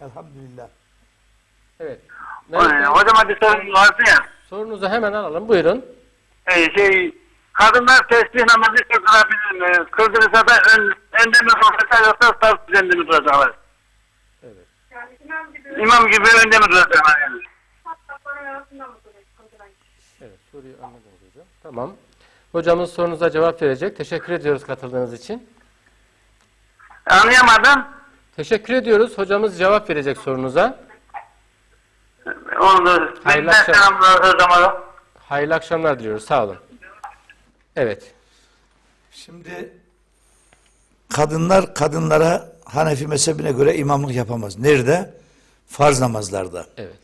Elhamdülillah. Evet. Mehmet hocam bir sorun vardı ya. sorunuzu hemen alalım. Buyurun. Ee, şey, kadınlar tesbih namazı kıldırabilir mi? Kıldırırsa da ön, önde mi duracaklar yoksa saf üzerinde mi duracaklar? İmam gibi önde mi? Yani? Evet. Soruyu anladınız hocam. Tamam. Hocamız sorunuza cevap verecek. Teşekkür ediyoruz katıldığınız için. Anlayamadım. Teşekkür ediyoruz. Hocamız cevap verecek sorunuza. Oldu. Hayırlı Benden akşam. selamlar hocam. Hayırlı akşamlar diliyoruz. Sağ olun. Evet. Şimdi kadınlar kadınlara Hanefi mezhebine göre imamlık yapamaz. Nerede? Farz namazlarda. Evet.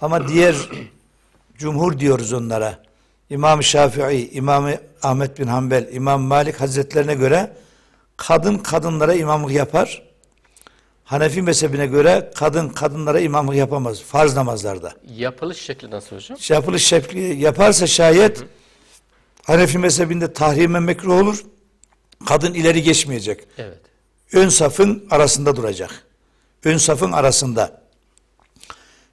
Ama diğer cumhur diyoruz onlara. İmam Şafii, İmam Ahmet bin Hanbel, İmam Malik Hazretlerine göre kadın kadınlara imamlık yapar. Hanefi mezhebine göre kadın kadınlara imamlık yapamaz farz namazlarda. Yapılış şekli nasıl hocam? Yapılış şekli yaparsa şayet Hanefi mezhebinde tahrime mekruh olur. Kadın ileri geçmeyecek. Evet. Ön safın arasında duracak. Ön safın arasında.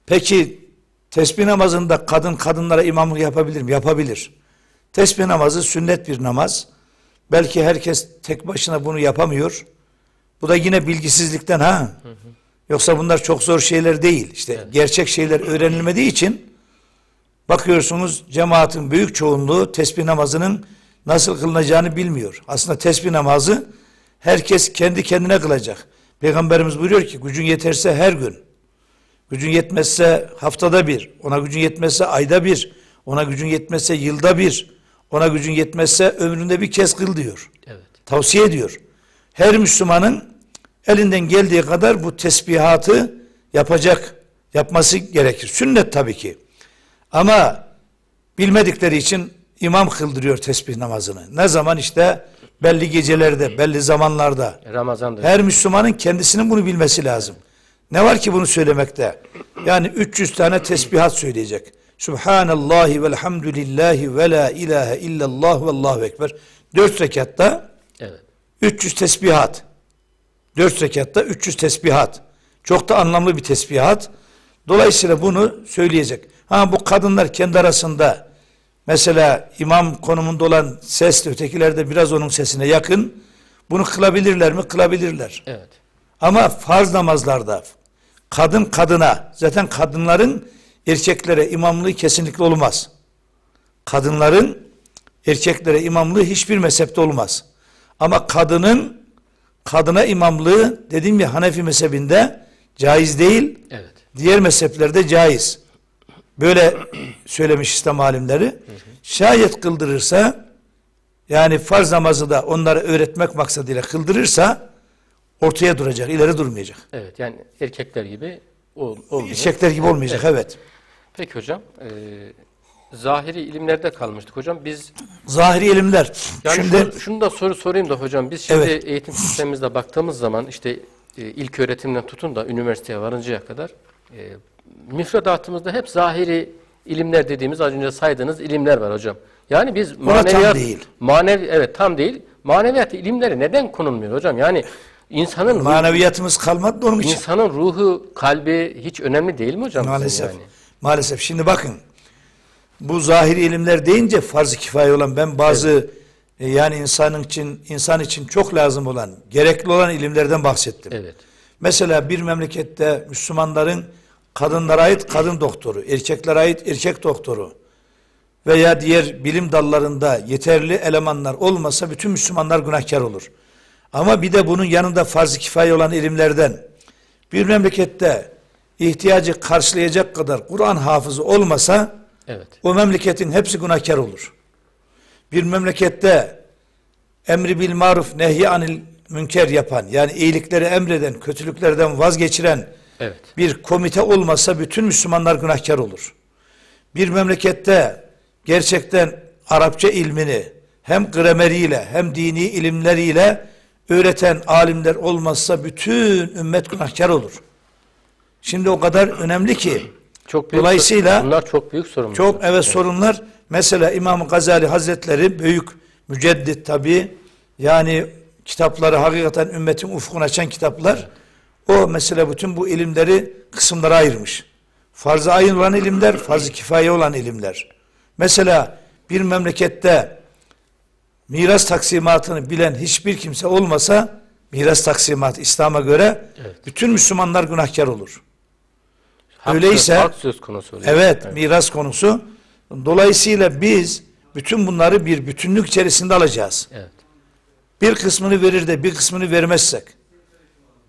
Peki tesbih namazında kadın kadınlara imamlık yapabilir mi? Yapabilir. Tesbih namazı sünnet bir namaz. Belki herkes tek başına bunu yapamıyor. Bu da yine bilgisizlikten ha. Yoksa bunlar çok zor şeyler değil. İşte gerçek şeyler öğrenilmediği için bakıyorsunuz cemaatin büyük çoğunluğu tesbih namazının nasıl kılınacağını bilmiyor. Aslında tesbih namazı herkes kendi kendine kılacak. Peygamberimiz buyuruyor ki gücün yeterse her gün. Gücün yetmezse haftada bir. Ona gücün yetmezse ayda bir. Ona gücün yetmezse yılda bir. Ona gücün yetmezse ömründe bir kez kıl diyor. Evet. Tavsiye ediyor. Her Müslümanın elinden geldiği kadar bu tesbihatı yapacak, yapması gerekir. Sünnet tabii ki. Ama bilmedikleri için imam kıldırıyor tesbih namazını. Ne zaman işte belli gecelerde, belli zamanlarda. Ramazan'da. Her Müslümanın kendisinin bunu bilmesi lazım. Ne var ki bunu söylemekte? Yani 300 tane tesbihat söyleyecek. Subhanallahi velhamdülillahi ve la ilahe illallah ve allahu ekber. 4 rekatta Evet. 300 tesbihat. 4 rekatta 300 tesbihat. Çok da anlamlı bir tesbihat. Dolayısıyla bunu söyleyecek. Ha bu kadınlar kendi arasında mesela imam konumunda olan ses ötekiler de biraz onun sesine yakın. Bunu kılabilirler mi? Kılabilirler. Evet. Ama farz namazlarda kadın kadına zaten kadınların erkeklere imamlığı kesinlikle olmaz. Kadınların erkeklere imamlığı hiçbir mezhepte olmaz. Ama kadının kadına imamlığı dediğim ya Hanefi mezhebinde caiz değil. Evet. Diğer mezheplerde caiz. Böyle söylemiş İslam alimleri. Şayet kıldırırsa yani farz namazı da onlara öğretmek maksadıyla kıldırırsa ortaya duracak, ileri durmayacak. Evet. Yani erkekler gibi ol, olmuyor. Erkekler gibi olmayacak evet. Peki hocam. e, zahiri ilimlerde kalmıştık hocam. Biz Zahiri ilimler. Yani Şimdi şunu, şunu da soru sorayım da hocam. Biz şimdi Evet. eğitim sistemimizde baktığımız zaman işte e, ilk öğretimden tutun da üniversiteye varıncaya kadar e, müfredatımızda hep zahiri ilimler dediğimiz az önce saydığınız ilimler var hocam. Yani biz tam maneviyat değil. manevi evet tam değil. Maneviyat ilimleri neden konulmuyor hocam? Yani insanın maneviyatımız kalmadı da onun için. insanın ruhu, kalbi hiç önemli değil mi hocam? Maalesef. Yani? Maalesef. Şimdi bakın. Bu zahiri ilimler deyince farz-ı kifaye olan ben bazı e, yani insanın için insan için çok lazım olan, gerekli olan ilimlerden bahsettim. Evet. Mesela bir memlekette Müslümanların kadınlara ait kadın doktoru, erkeklere ait erkek doktoru veya diğer bilim dallarında yeterli elemanlar olmasa bütün Müslümanlar günahkar olur. Ama bir de bunun yanında farz-ı kifaye olan ilimlerden bir memlekette ihtiyacı karşılayacak kadar Kur'an hafızı olmasa Evet. o memleketin hepsi günahkar olur. Bir memlekette emri bil maruf nehy anil münker yapan yani iyilikleri emreden, kötülüklerden vazgeçiren Evet. bir komite olmasa bütün Müslümanlar günahkar olur. Bir memlekette gerçekten Arapça ilmini hem grameriyle hem dini ilimleriyle öğreten alimler olmazsa bütün ümmet günahkar olur. Şimdi o kadar önemli ki Çok büyük Dolayısıyla- bunlar çok büyük sorunlar. çok evet sorunlar. Mesela İmam Gazali Hazretleri büyük müceddit tabi. Yani kitapları hakikaten ümmetin ufkunu açan kitaplar. O mesela bütün bu ilimleri kısımlara ayırmış. Farz-ı ayın olan ilimler, farz-ı kifaye olan ilimler. Mesela bir memlekette miras taksimatını bilen hiçbir kimse olmasa miras taksimatı İslam'a göre Evet. bütün Müslümanlar günahkar olur. Hak öyleyse- hak söz konusu oluyor. Evet, miras konusu. Dolayısıyla biz bütün bunları bir bütünlük içerisinde alacağız. Evet. Bir kısmını verir de bir kısmını vermezsek,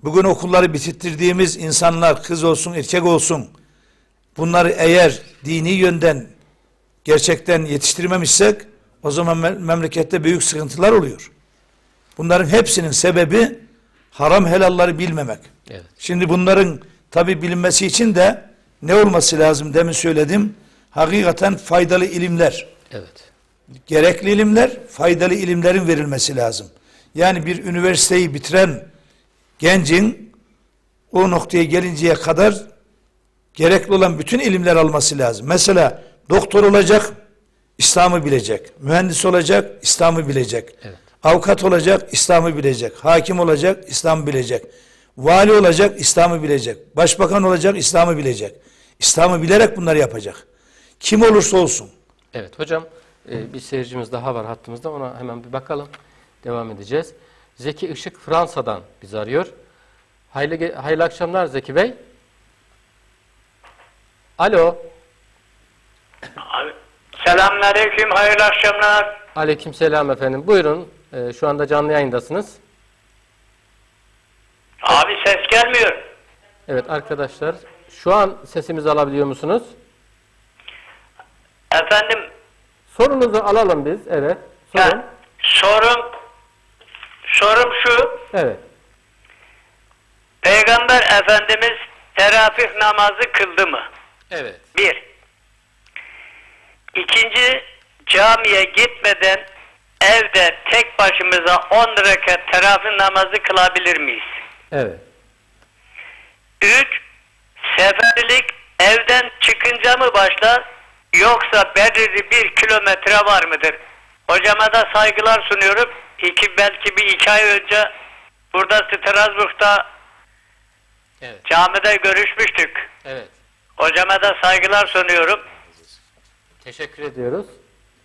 bugün okulları bitirttirdiğimiz insanlar, kız olsun, erkek olsun, bunları eğer dini yönden gerçekten yetiştirmemişsek, o zaman me- memlekette büyük sıkıntılar oluyor. Bunların hepsinin sebebi haram helalları bilmemek. Evet. Şimdi bunların tabi bilinmesi için de ne olması lazım demin söyledim. Hakikaten faydalı ilimler, Evet. gerekli ilimler, faydalı ilimlerin verilmesi lazım. Yani bir üniversiteyi bitiren gencin o noktaya gelinceye kadar gerekli olan bütün ilimler alması lazım. Mesela doktor olacak, İslam'ı bilecek. Mühendis olacak, İslam'ı bilecek. Evet. Avukat olacak, İslam'ı bilecek. Hakim olacak, İslam'ı bilecek. Vali olacak, İslam'ı bilecek. Başbakan olacak, İslam'ı bilecek. İslam'ı bilerek bunları yapacak. Kim olursa olsun. Evet hocam e, bir seyircimiz daha var hattımızda ona hemen bir bakalım. Devam edeceğiz. Zeki Işık Fransa'dan bizi arıyor. Hayırlı, hayırlı akşamlar Zeki Bey. Alo. Abi, Selamünaleyküm, hayırlı akşamlar. Aleykümselam efendim. Buyurun. E, şu anda canlı yayındasınız. Abi ses gelmiyor. Evet arkadaşlar. Şu an sesimizi alabiliyor musunuz? Efendim, Sorunuzu alalım biz. Evet. Sorun. ya, sorum, sorum şu. Evet. Peygamber Efendimiz teravih namazı kıldı mı? Evet. Bir. İkinci, camiye gitmeden evde tek başımıza 10 rekat teravih namazı kılabilir miyiz? Evet. Üç, seferlik evden çıkınca mı başlar yoksa belirli bir kilometre var mıdır? Hocama da saygılar sunuyorum. İki, belki bir iki ay önce burada Strasbourg'da Evet. camide görüşmüştük. Evet. Hocama da saygılar sunuyorum. Teşekkür ediyoruz.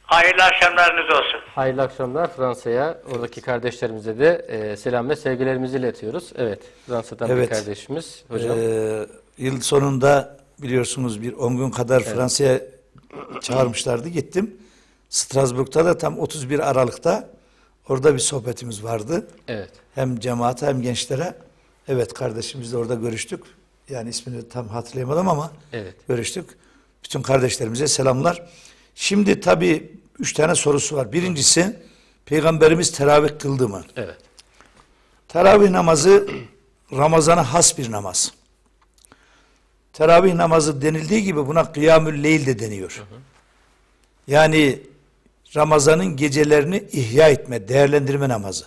Hayırlı akşamlarınız olsun. Hayırlı akşamlar Fransa'ya. Oradaki kardeşlerimize de e, selam ve sevgilerimizi iletiyoruz. Evet. Fransa'dan bir Evet. kardeşimiz. Hocam. Ee, yıl sonunda biliyorsunuz bir 10 gün kadar Fransa'ya çağırmışlardı. Gittim. Strasbourg'da da tam 31 Aralık'ta orada bir sohbetimiz vardı. Evet. Hem cemaate hem gençlere. Evet kardeşimizle orada görüştük. Yani ismini tam hatırlayamadım ama Evet. görüştük. Bütün kardeşlerimize selamlar. Şimdi tabii üç tane sorusu var. Birincisi Peygamberimiz teravih kıldı mı? Evet. Teravih namazı Ramazan'a has bir namaz. Teravih namazı denildiği gibi buna kıyamül leyl de deniyor. Yani Ramazan'ın gecelerini ihya etme, değerlendirme namazı.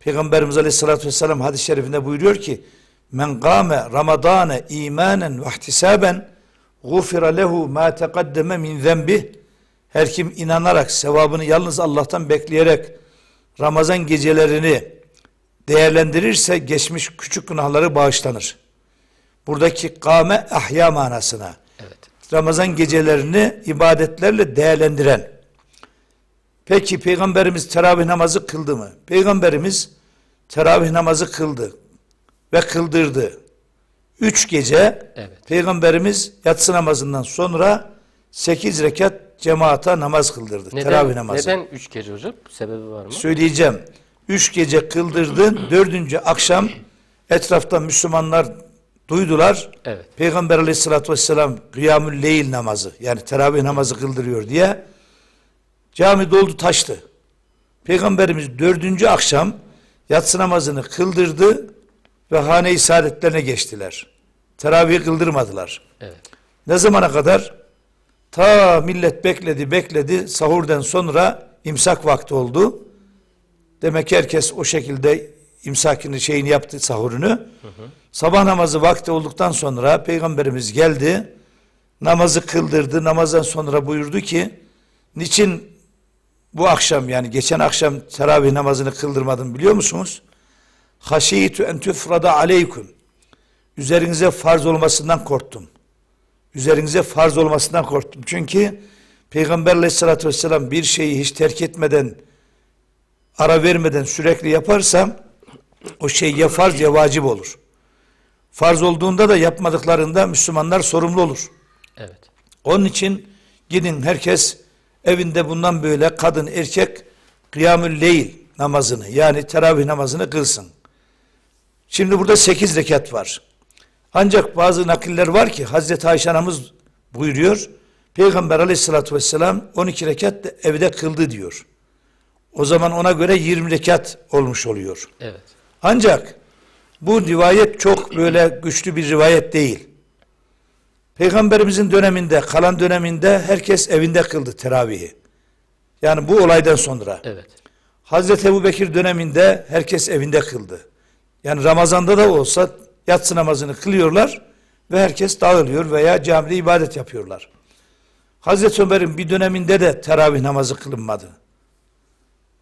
Peygamberimiz Aleyhisselatü Vesselam hadis-i şerifinde buyuruyor ki Men gâme ramadâne imanen ve ihtisaben gufira lehu ma teqaddeme min zenbih her kim inanarak sevabını yalnız Allah'tan bekleyerek Ramazan gecelerini değerlendirirse geçmiş küçük günahları bağışlanır. Buradaki kâme ahya manasına. Evet. Ramazan gecelerini ibadetlerle değerlendiren. Peki Peygamberimiz teravih namazı kıldı mı? Peygamberimiz teravih namazı kıldı ve kıldırdı. Üç gece Evet. Peygamberimiz yatsı namazından sonra sekiz rekat cemaata namaz kıldırdı. Neden, teravih namazı. neden üç gece hocam? Sebebi var mı? Söyleyeceğim. Üç gece kıldırdı. Dördüncü akşam etrafta Müslümanlar duydular. Evet. Peygamber aleyhissalatü vesselam kıyamül leyl namazı yani teravih namazı kıldırıyor diye cami doldu taştı. Peygamberimiz dördüncü akşam yatsı namazını kıldırdı ve hane-i saadetlerine geçtiler. Teravih kıldırmadılar. Evet. Ne zamana kadar? Ta millet bekledi bekledi sahurdan sonra imsak vakti oldu. Demek ki herkes o şekilde imsakını şeyini yaptı sahurunu. Sabah namazı vakti olduktan sonra peygamberimiz geldi. Namazı kıldırdı. Namazdan sonra buyurdu ki niçin bu akşam yani geçen akşam teravih namazını kıldırmadım biliyor musunuz? Haşiyetü en tüfrada aleyküm. Üzerinize farz olmasından korktum. Üzerinize farz olmasından korktum. Çünkü Peygamber aleyhissalatü vesselam bir şeyi hiç terk etmeden, ara vermeden sürekli yaparsam o şey ya farz ya vacip olur. Farz olduğunda da yapmadıklarında Müslümanlar sorumlu olur. Evet. Onun için gidin herkes evinde bundan böyle kadın erkek kıyamül leyl namazını yani teravih namazını kılsın. Şimdi burada sekiz rekat var. Ancak bazı nakiller var ki Hazreti Ayşe anamız buyuruyor. Peygamber aleyhissalatü vesselam 12 rekat da evde kıldı diyor. O zaman ona göre 20 rekat olmuş oluyor. Evet. Ancak bu rivayet çok böyle güçlü bir rivayet değil. Peygamberimizin döneminde, kalan döneminde herkes evinde kıldı teravihi. Yani bu olaydan sonra. Evet. Hazreti Ebu Bekir döneminde herkes evinde kıldı. Yani Ramazan'da da olsa yatsı namazını kılıyorlar ve herkes dağılıyor veya camide ibadet yapıyorlar. Hazreti Ömer'in bir döneminde de teravih namazı kılınmadı.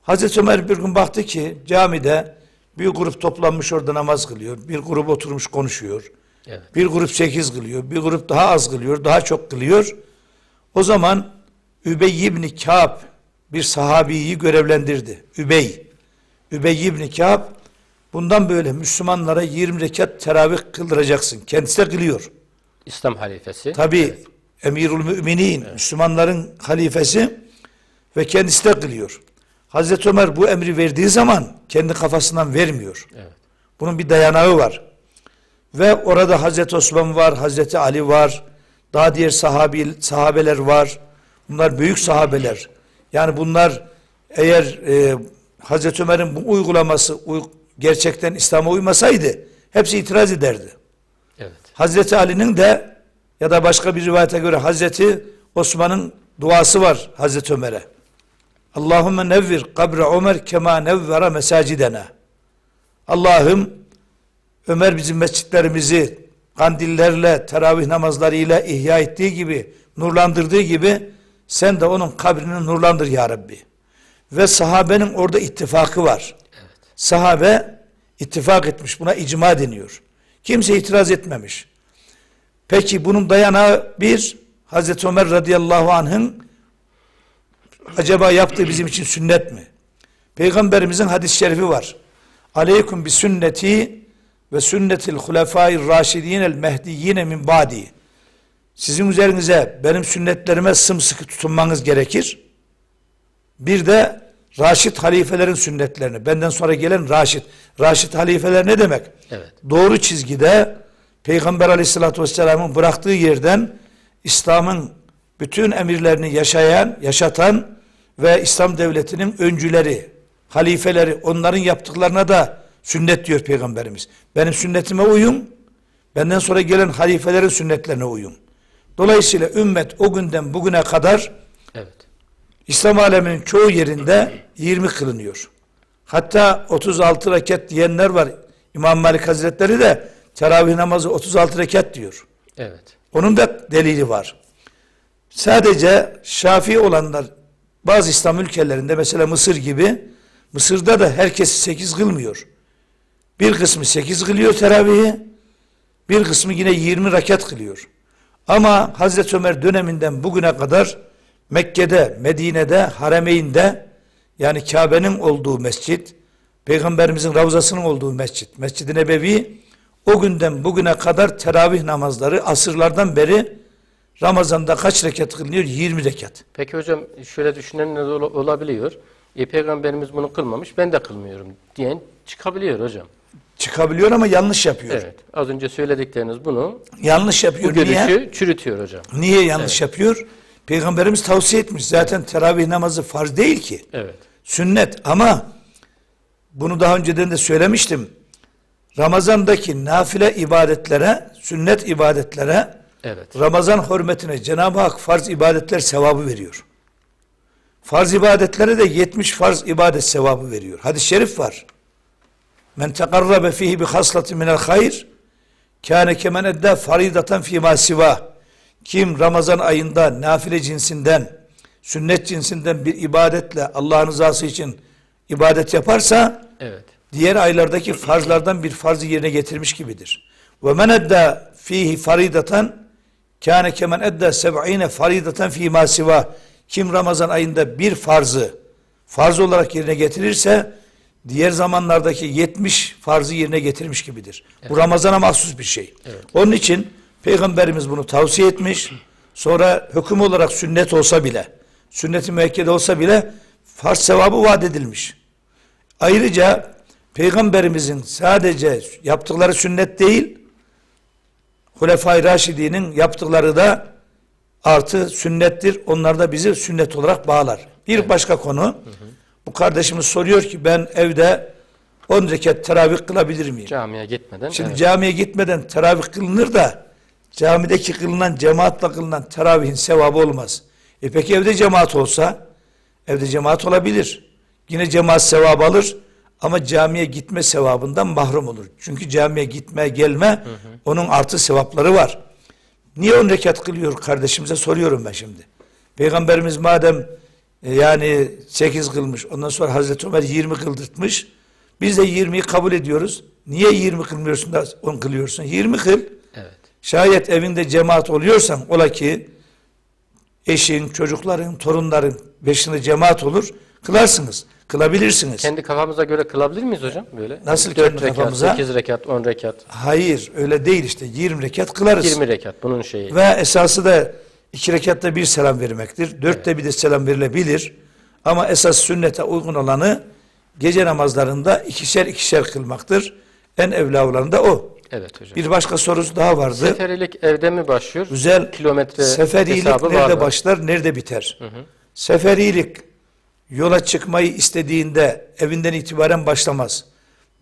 Hazreti Ömer bir gün baktı ki camide bir grup toplanmış orada namaz kılıyor. Bir grup oturmuş konuşuyor. Evet. Bir grup sekiz kılıyor. Bir grup daha az kılıyor. Daha çok kılıyor. O zaman Übey ibn Kâb bir sahabiyi görevlendirdi. Übey. Übey ibn Kâb bundan böyle Müslümanlara 20 rekat teravih kıldıracaksın. Kendisi de kılıyor. İslam halifesi. Tabi Emirül Müminin, Müslümanların halifesi ve kendisi de kılıyor. Hazreti Ömer bu emri verdiği zaman kendi kafasından vermiyor. Evet. Bunun bir dayanağı var. Ve orada Hazreti Osman var, Hazreti Ali var, daha diğer sahabi, sahabeler var. Bunlar büyük sahabeler. Yani bunlar eğer e, Hazreti Ömer'in bu uygulaması uy- gerçekten İslam'a uymasaydı hepsi itiraz ederdi. Evet. Hazreti Ali'nin de ya da başka bir rivayete göre Hazreti Osman'ın duası var Hazreti Ömer'e. Allahümme nevvir kabre Ömer kema nevvera mesacidena. Allah'ım Ömer bizim mescitlerimizi kandillerle, teravih namazlarıyla ihya ettiği gibi, nurlandırdığı gibi sen de onun kabrini nurlandır ya Rabbi. Ve sahabenin orada ittifakı var. Sahabe ittifak etmiş. Buna icma deniyor. Kimse itiraz etmemiş. Peki bunun dayanağı bir, Hazreti Ömer radıyallahu anh'ın acaba yaptığı bizim için sünnet mi? Peygamberimizin hadis-i şerifi var. Aleyküm bi sünneti ve sünnetil hulefâir raşidînel mehdiyyine min ba'di. Sizin üzerinize benim sünnetlerime sımsıkı tutunmanız gerekir. Bir de Raşid halifelerin sünnetlerini. Benden sonra gelen Raşid. Raşid halifeler ne demek? Evet. Doğru çizgide Peygamber aleyhissalatü vesselamın bıraktığı yerden İslam'ın bütün emirlerini yaşayan, yaşatan ve İslam devletinin öncüleri, halifeleri, onların yaptıklarına da sünnet diyor Peygamberimiz. Benim sünnetime uyun, benden sonra gelen halifelerin sünnetlerine uyun. Dolayısıyla ümmet o günden bugüne kadar Evet. İslam aleminin çoğu yerinde 20 kılınıyor. Hatta 36 rekat diyenler var. İmam Malik Hazretleri de teravih namazı 36 rekat diyor. Evet. Onun da delili var. Sadece Şafii olanlar bazı İslam ülkelerinde mesela Mısır gibi Mısır'da da herkes 8 kılmıyor. Bir kısmı 8 kılıyor teravihi, bir kısmı yine 20 rekat kılıyor. Ama Hazreti Ömer döneminden bugüne kadar Mekke'de, Medine'de, Haremeyn'de yani Kabe'nin olduğu mescit, Peygamberimizin ravzasının olduğu mescit, Mescid-i Nebevi o günden bugüne kadar teravih namazları asırlardan beri Ramazan'da kaç rekat kılınıyor? 20 rekat. Peki hocam şöyle düşünenler de ola- olabiliyor. E, Peygamberimiz bunu kılmamış, ben de kılmıyorum diyen çıkabiliyor hocam. Çıkabiliyor ama yanlış yapıyor. Evet. Az önce söyledikleriniz bunu Yanlış bu yapıyor. görüşü Niye? çürütüyor hocam. Niye yanlış yapıyor? Peygamberimiz tavsiye etmiş. Zaten teravih namazı farz değil ki. Evet. Sünnet ama bunu daha önceden de söylemiştim. Ramazandaki nafile ibadetlere, sünnet ibadetlere Evet. Ramazan hürmetine Cenab-ı Hak farz ibadetler sevabı veriyor. Farz ibadetlere de 70 farz ibadet sevabı veriyor. Hadis-i şerif var. Men tekarrabe fihi bi haslatin minel hayr kâne kemen edda faridatan fîmâ sivâ. Kim Ramazan ayında nafile cinsinden, sünnet cinsinden bir ibadetle Allah'ın rızası için ibadet yaparsa Evet. diğer aylardaki farzlardan bir farzı yerine getirmiş gibidir. Ve men edda fihi faridatan kâne kemen edda seb'ine faridatan fî mâ sivâ. Kim Ramazan ayında bir farzı farz olarak yerine getirirse diğer zamanlardaki 70 farzı yerine getirmiş gibidir. Bu Ramazan'a mahsus bir şey. Onun için Peygamberimiz bunu tavsiye etmiş. Sonra hüküm olarak sünnet olsa bile, sünnet-i müekkede olsa bile farz sevabı vaat edilmiş. Ayrıca Peygamberimizin sadece yaptıkları sünnet değil, Hulefai Raşidi'nin yaptıkları da artı sünnettir. Onlar da bizi sünnet olarak bağlar. Bir başka konu, bu kardeşimiz soruyor ki ben evde 10 rekat teravih kılabilir miyim? Camiye gitmeden. Şimdi evet. camiye gitmeden teravih kılınır da camideki kılınan cemaatle kılınan teravihin sevabı olmaz. E peki evde cemaat olsa evde cemaat olabilir. Yine cemaat sevabı alır ama camiye gitme sevabından mahrum olur. Çünkü camiye gitme gelme onun artı sevapları var. Niye on rekat kılıyor kardeşimize soruyorum ben şimdi. Peygamberimiz madem e, yani 8 kılmış ondan sonra Hazreti Ömer 20 kıldırtmış. Biz de 20'yi kabul ediyoruz. Niye 20 kılmıyorsun da 10 kılıyorsun? 20 kıl. Evet. Şayet evinde cemaat oluyorsan ola ki eşin, çocukların, torunların beşinde cemaat olur. Kılarsınız. Kılabilirsiniz. Kendi kafamıza göre kılabilir miyiz hocam? Böyle. Nasıl 4 kendi rekat, kafamıza? 8 rekat, 10 rekat, Hayır öyle değil işte. 20 rekat kılarız. 20 rekat bunun şeyi. Ve esası da iki rekatta bir selam vermektir. Dörtte bir de selam verilebilir. Ama esas sünnete uygun olanı gece namazlarında ikişer ikişer kılmaktır. En evla olanı da o. Evet hocam. Bir başka sorusu daha vardı. Seferilik evde mi başlıyor? Güzel. Kilometre Seferilik nerede başlar, nerede biter? Seferilik yola çıkmayı istediğinde evinden itibaren başlamaz.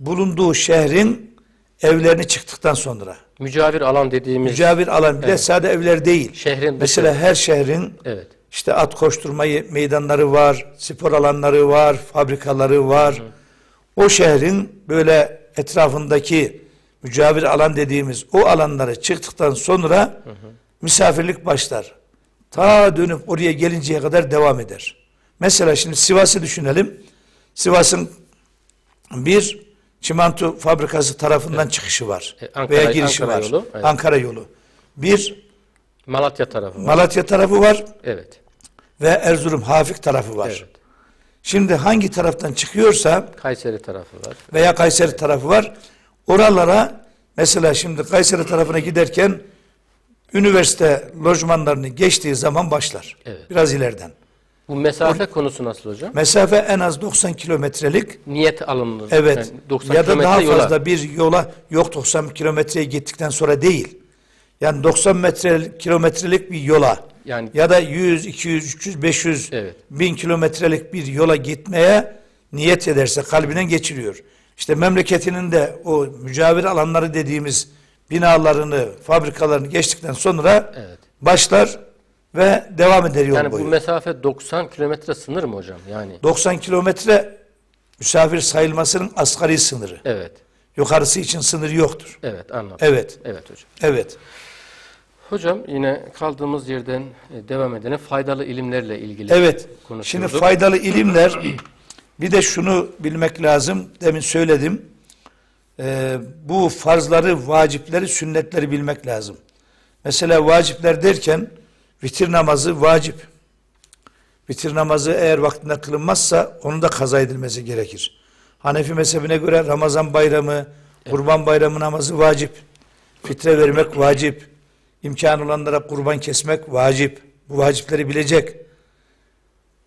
Bulunduğu şehrin evlerini çıktıktan sonra. Mücavir alan dediğimiz. Mücavir alan bile sade evler değil. Şehrin. Mesela her şehrin Evet. işte at koşturma meydanları var, spor alanları var, fabrikaları var. O şehrin böyle etrafındaki mücavir alan dediğimiz o alanlara çıktıktan sonra misafirlik başlar. Ta dönüp oraya gelinceye kadar devam eder. Mesela şimdi Sivas'ı düşünelim. Sivas'ın bir çimento fabrikası tarafından çıkışı var. E, Ankara- veya girişi Ankara var. yolu, evet. Ankara yolu. Bir Malatya tarafı var. Malatya tarafı var evet. ve Erzurum Hafik tarafı var. Evet. Şimdi hangi taraftan çıkıyorsa Kayseri tarafı var. veya Kayseri tarafı var. Oralara mesela şimdi Kayseri tarafına giderken üniversite lojmanlarını geçtiği zaman başlar. Evet. Biraz ileriden. Bu mesafe konusu nasıl hocam? Mesafe en az 90 kilometrelik Niyet alınır. Evet. Yani 90 ya da daha kilometre yola. fazla bir yola yok 90 kilometreye gittikten sonra değil. Yani 90 metre kilometrelik bir yola Yani- ya da 100, 200, 300, 500 Evet. bin kilometrelik bir yola gitmeye niyet ederse kalbinden geçiriyor. İşte memleketinin de o mücavir alanları dediğimiz binalarını, fabrikalarını geçtikten sonra Evet. başlar ve devam eder yol Yani bu boyu. mesafe 90 kilometre sınır mı hocam? Yani 90 kilometre misafir sayılmasının asgari sınırı. evet. Yukarısı için sınır yoktur. Evet anladım. Evet. Evet hocam. Evet. Hocam yine kaldığımız yerden e, devam edelim. Faydalı ilimlerle ilgili Evet. Şimdi faydalı ilimler bir de şunu bilmek lazım. Demin söyledim. Ee, bu farzları, vacipleri, sünnetleri bilmek lazım. Mesela vacipler derken vitir namazı vacip. Vitir namazı eğer vaktinde kılınmazsa onun da kaza edilmesi gerekir. Hanefi mezhebine göre Ramazan bayramı, Kurban bayramı namazı vacip. Fitre vermek vacip. İmkan olanlara kurban kesmek vacip. Bu vacipleri bilecek.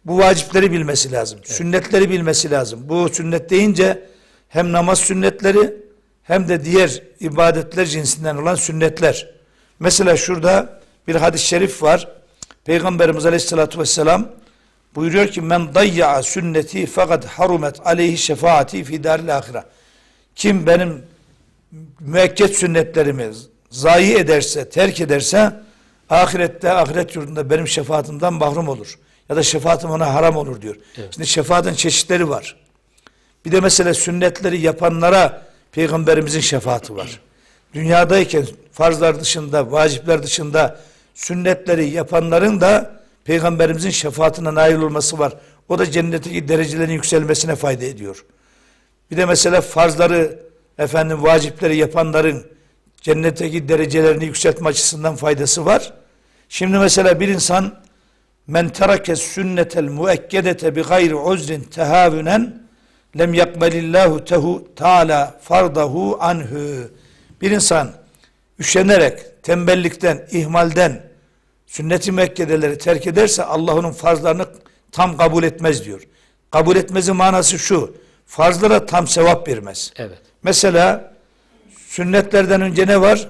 Bu vacipleri bilmesi lazım. Sünnetleri bilmesi lazım. Bu sünnet deyince hem namaz sünnetleri hem de diğer ibadetler cinsinden olan sünnetler. Mesela şurada bir hadis-i şerif var. Peygamberimiz Aleyhisselatü Vesselam buyuruyor ki men dayya sünneti fakat harumet aleyhi şefaati fi daril ahire. Kim benim müekket sünnetlerimi zayi ederse, terk ederse ahirette, ahiret yurdunda benim şefaatimden mahrum olur. Ya da şefaatim ona haram olur diyor. Şimdi şefaatin çeşitleri var. Bir de mesela sünnetleri yapanlara peygamberimizin şefaati var. Dünyadayken farzlar dışında, vacipler dışında sünnetleri yapanların da peygamberimizin şefaatine nail olması var. O da cennetteki derecelerin yükselmesine fayda ediyor. Bir de mesela farzları, efendim vacipleri yapanların cennetteki derecelerini yükseltme açısından faydası var. Şimdi mesela bir insan men terake sünnetel muekkedete bi gayri uzrin tehavünen lem yakbelillahu tehu taala fardahu anhu. Bir insan üşenerek, tembellikten, ihmalden sünnet-i müekkedeleri terk ederse Allah onun farzlarını tam kabul etmez diyor. Kabul etmezin manası şu. Farzlara tam sevap vermez. Evet. Mesela sünnetlerden önce ne var?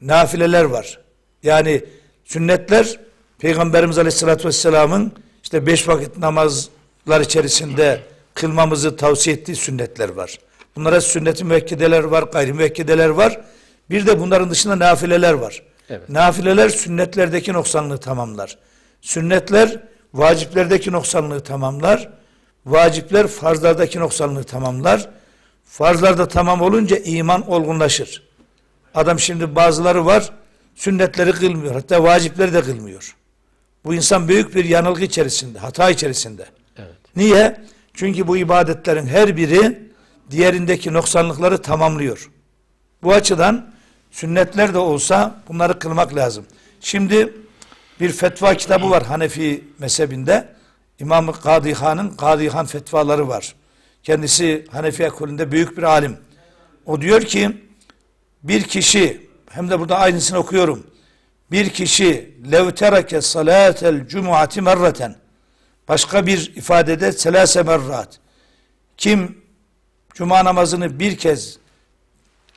Nafileler var. Yani sünnetler Peygamberimiz Aleyhisselatü Vesselam'ın işte beş vakit namazlar içerisinde kılmamızı tavsiye ettiği sünnetler var. Bunlara sünnet-i müekkedeler var, gayri müekkedeler var. Bir de bunların dışında nafileler var. Evet. Nafileler sünnetlerdeki noksanlığı tamamlar. Sünnetler vaciplerdeki noksanlığı tamamlar. Vacipler farzlardaki noksanlığı tamamlar. Farzlarda tamam olunca iman olgunlaşır. Adam şimdi bazıları var sünnetleri kılmıyor. Hatta vacipleri de kılmıyor. Bu insan büyük bir yanılgı içerisinde, hata içerisinde. Evet. Niye? Çünkü bu ibadetlerin her biri diğerindeki noksanlıkları tamamlıyor. Bu açıdan sünnetler de olsa bunları kılmak lazım. Şimdi bir fetva kitabı var Hanefi mezhebinde. İmam-ı Kadihan'ın Kadihan fetvaları var. Kendisi Hanefi ekolünde büyük bir alim. O diyor ki bir kişi hem de burada aynısını okuyorum. Bir kişi lev tereke salatel cumuati merraten başka bir ifadede selase merrat kim cuma namazını bir kez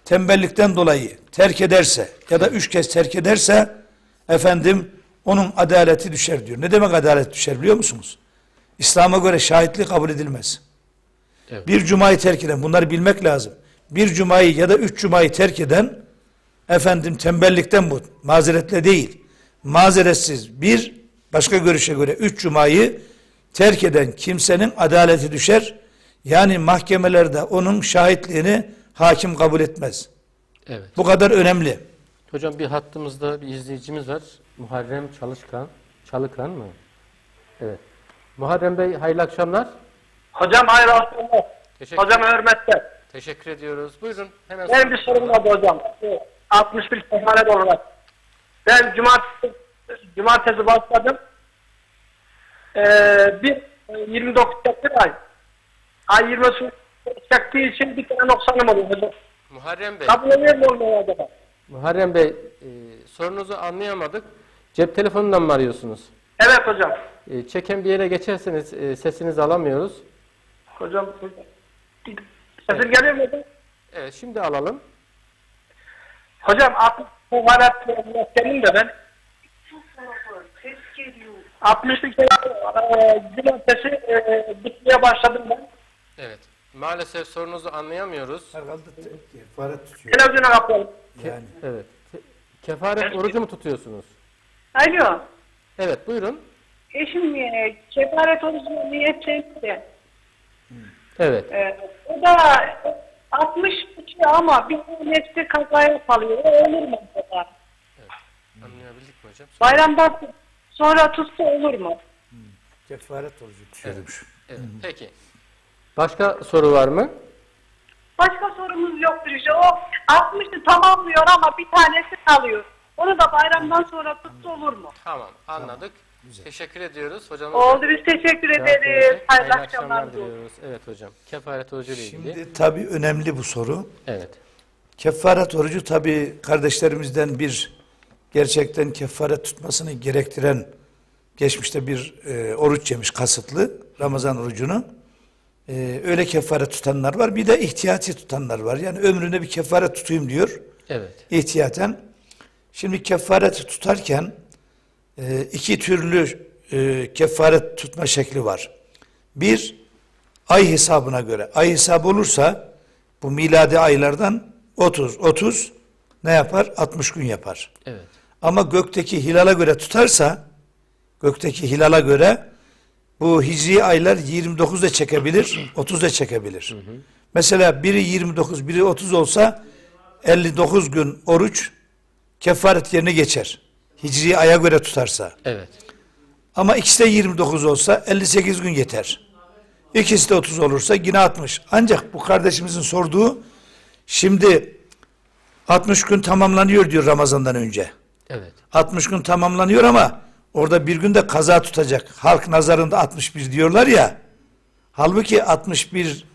tembellikten dolayı terk ederse ya da üç kez terk ederse efendim onun adaleti düşer diyor. Ne demek adalet düşer biliyor musunuz? İslam'a göre şahitlik kabul edilmez. Evet. Bir cumayı terk eden bunları bilmek lazım. Bir cumayı ya da üç cumayı terk eden efendim tembellikten bu mazeretle değil. Mazeretsiz bir başka görüşe göre üç cumayı terk eden kimsenin adaleti düşer. Yani mahkemelerde onun şahitliğini hakim kabul etmez. Evet. Bu kadar önemli. Hocam bir hattımızda bir izleyicimiz var. Muharrem Çalışkan. Çalıkan mı? Evet. Muharrem Bey hayırlı akşamlar. Hocam hayırlı akşamlar. Teşekkür, Hocam hürmetler. teşekkür ediyoruz. Buyurun hemen Benim bir sorum vardı hocam. Ee, 61 sefalet olarak. Ben cumartesi, cumartesi başladım. Ee, bir e, 29 çekti ay. Ay 20 çektiği için bir tane noksanım oluyor hocam. Muharrem Bey. Kabul ediyor mu olmuyor acaba? Muharrem Bey e, sorunuzu anlayamadık. Cep telefonundan mı arıyorsunuz? Evet hocam. E, çeken bir yere geçerseniz e, sesinizi alamıyoruz. Hocam sesim geliyor mu hocam? Evet şimdi alalım. Hocam 60 sefaret senin de ben 60'lık e, cumartesi e, gitmeye başladım ben. Evet. Maalesef sorunuzu anlayamıyoruz. Herhalde kefaret tutuyor. Televizyona kapıyorum. Yani. Evet. Ke- Kefaret orucu mu tutuyorsunuz? Alo. Evet buyurun. Eşim e, kefaret orucuna niyetlendi. Evet. E, o da 60 tutuyor ama bir nefsi kazaya kalıyor. O olur mu acaba? Anlayabildik mi hocam? Bayramdan sonra tutsa olur mu? Kefaret orucu tutuyormuş. Evet. Peki. Başka soru var mı? Başka sorumuz yoktur işte. O 60'ı tamamlıyor ama bir tanesi kalıyor. Onu da bayramdan sonra tutsa olur mu? Tamam anladık. Teşekkür ediyoruz. Hocam Oldu biz teşekkür ederiz. Hayırlı akşamlar diliyoruz. Evet hocam. Kefaret orucu ile ilgili. Şimdi tabii önemli bu soru. Evet. Kefaret orucu tabii kardeşlerimizden bir gerçekten kefaret tutmasını gerektiren geçmişte bir e, oruç yemiş kasıtlı Ramazan orucunu. E, öyle kefaret tutanlar var. Bir de ihtiyati tutanlar var. Yani ömründe bir kefaret tutayım diyor. Evet. ihtiyaten. Şimdi kefareti tutarken e, iki türlü e, kefaret tutma şekli var. Bir, ay hesabına göre. Ay hesabı olursa bu miladi aylardan 30, 30 ne yapar? 60 gün yapar. Evet. Ama gökteki hilala göre tutarsa, gökteki hilala göre bu hicri aylar 29 da çekebilir, 30 da çekebilir. Mesela biri 29, biri 30 olsa 59 gün oruç kefaret yerine geçer. Hicri aya göre tutarsa. Evet. Ama ikisi de 29 olsa 58 gün yeter. İkisi de 30 olursa yine 60. Ancak bu kardeşimizin sorduğu şimdi 60 gün tamamlanıyor diyor Ramazan'dan önce. Evet. 60 gün tamamlanıyor ama orada bir günde kaza tutacak. Halk nazarında 61 diyorlar ya. Halbuki 61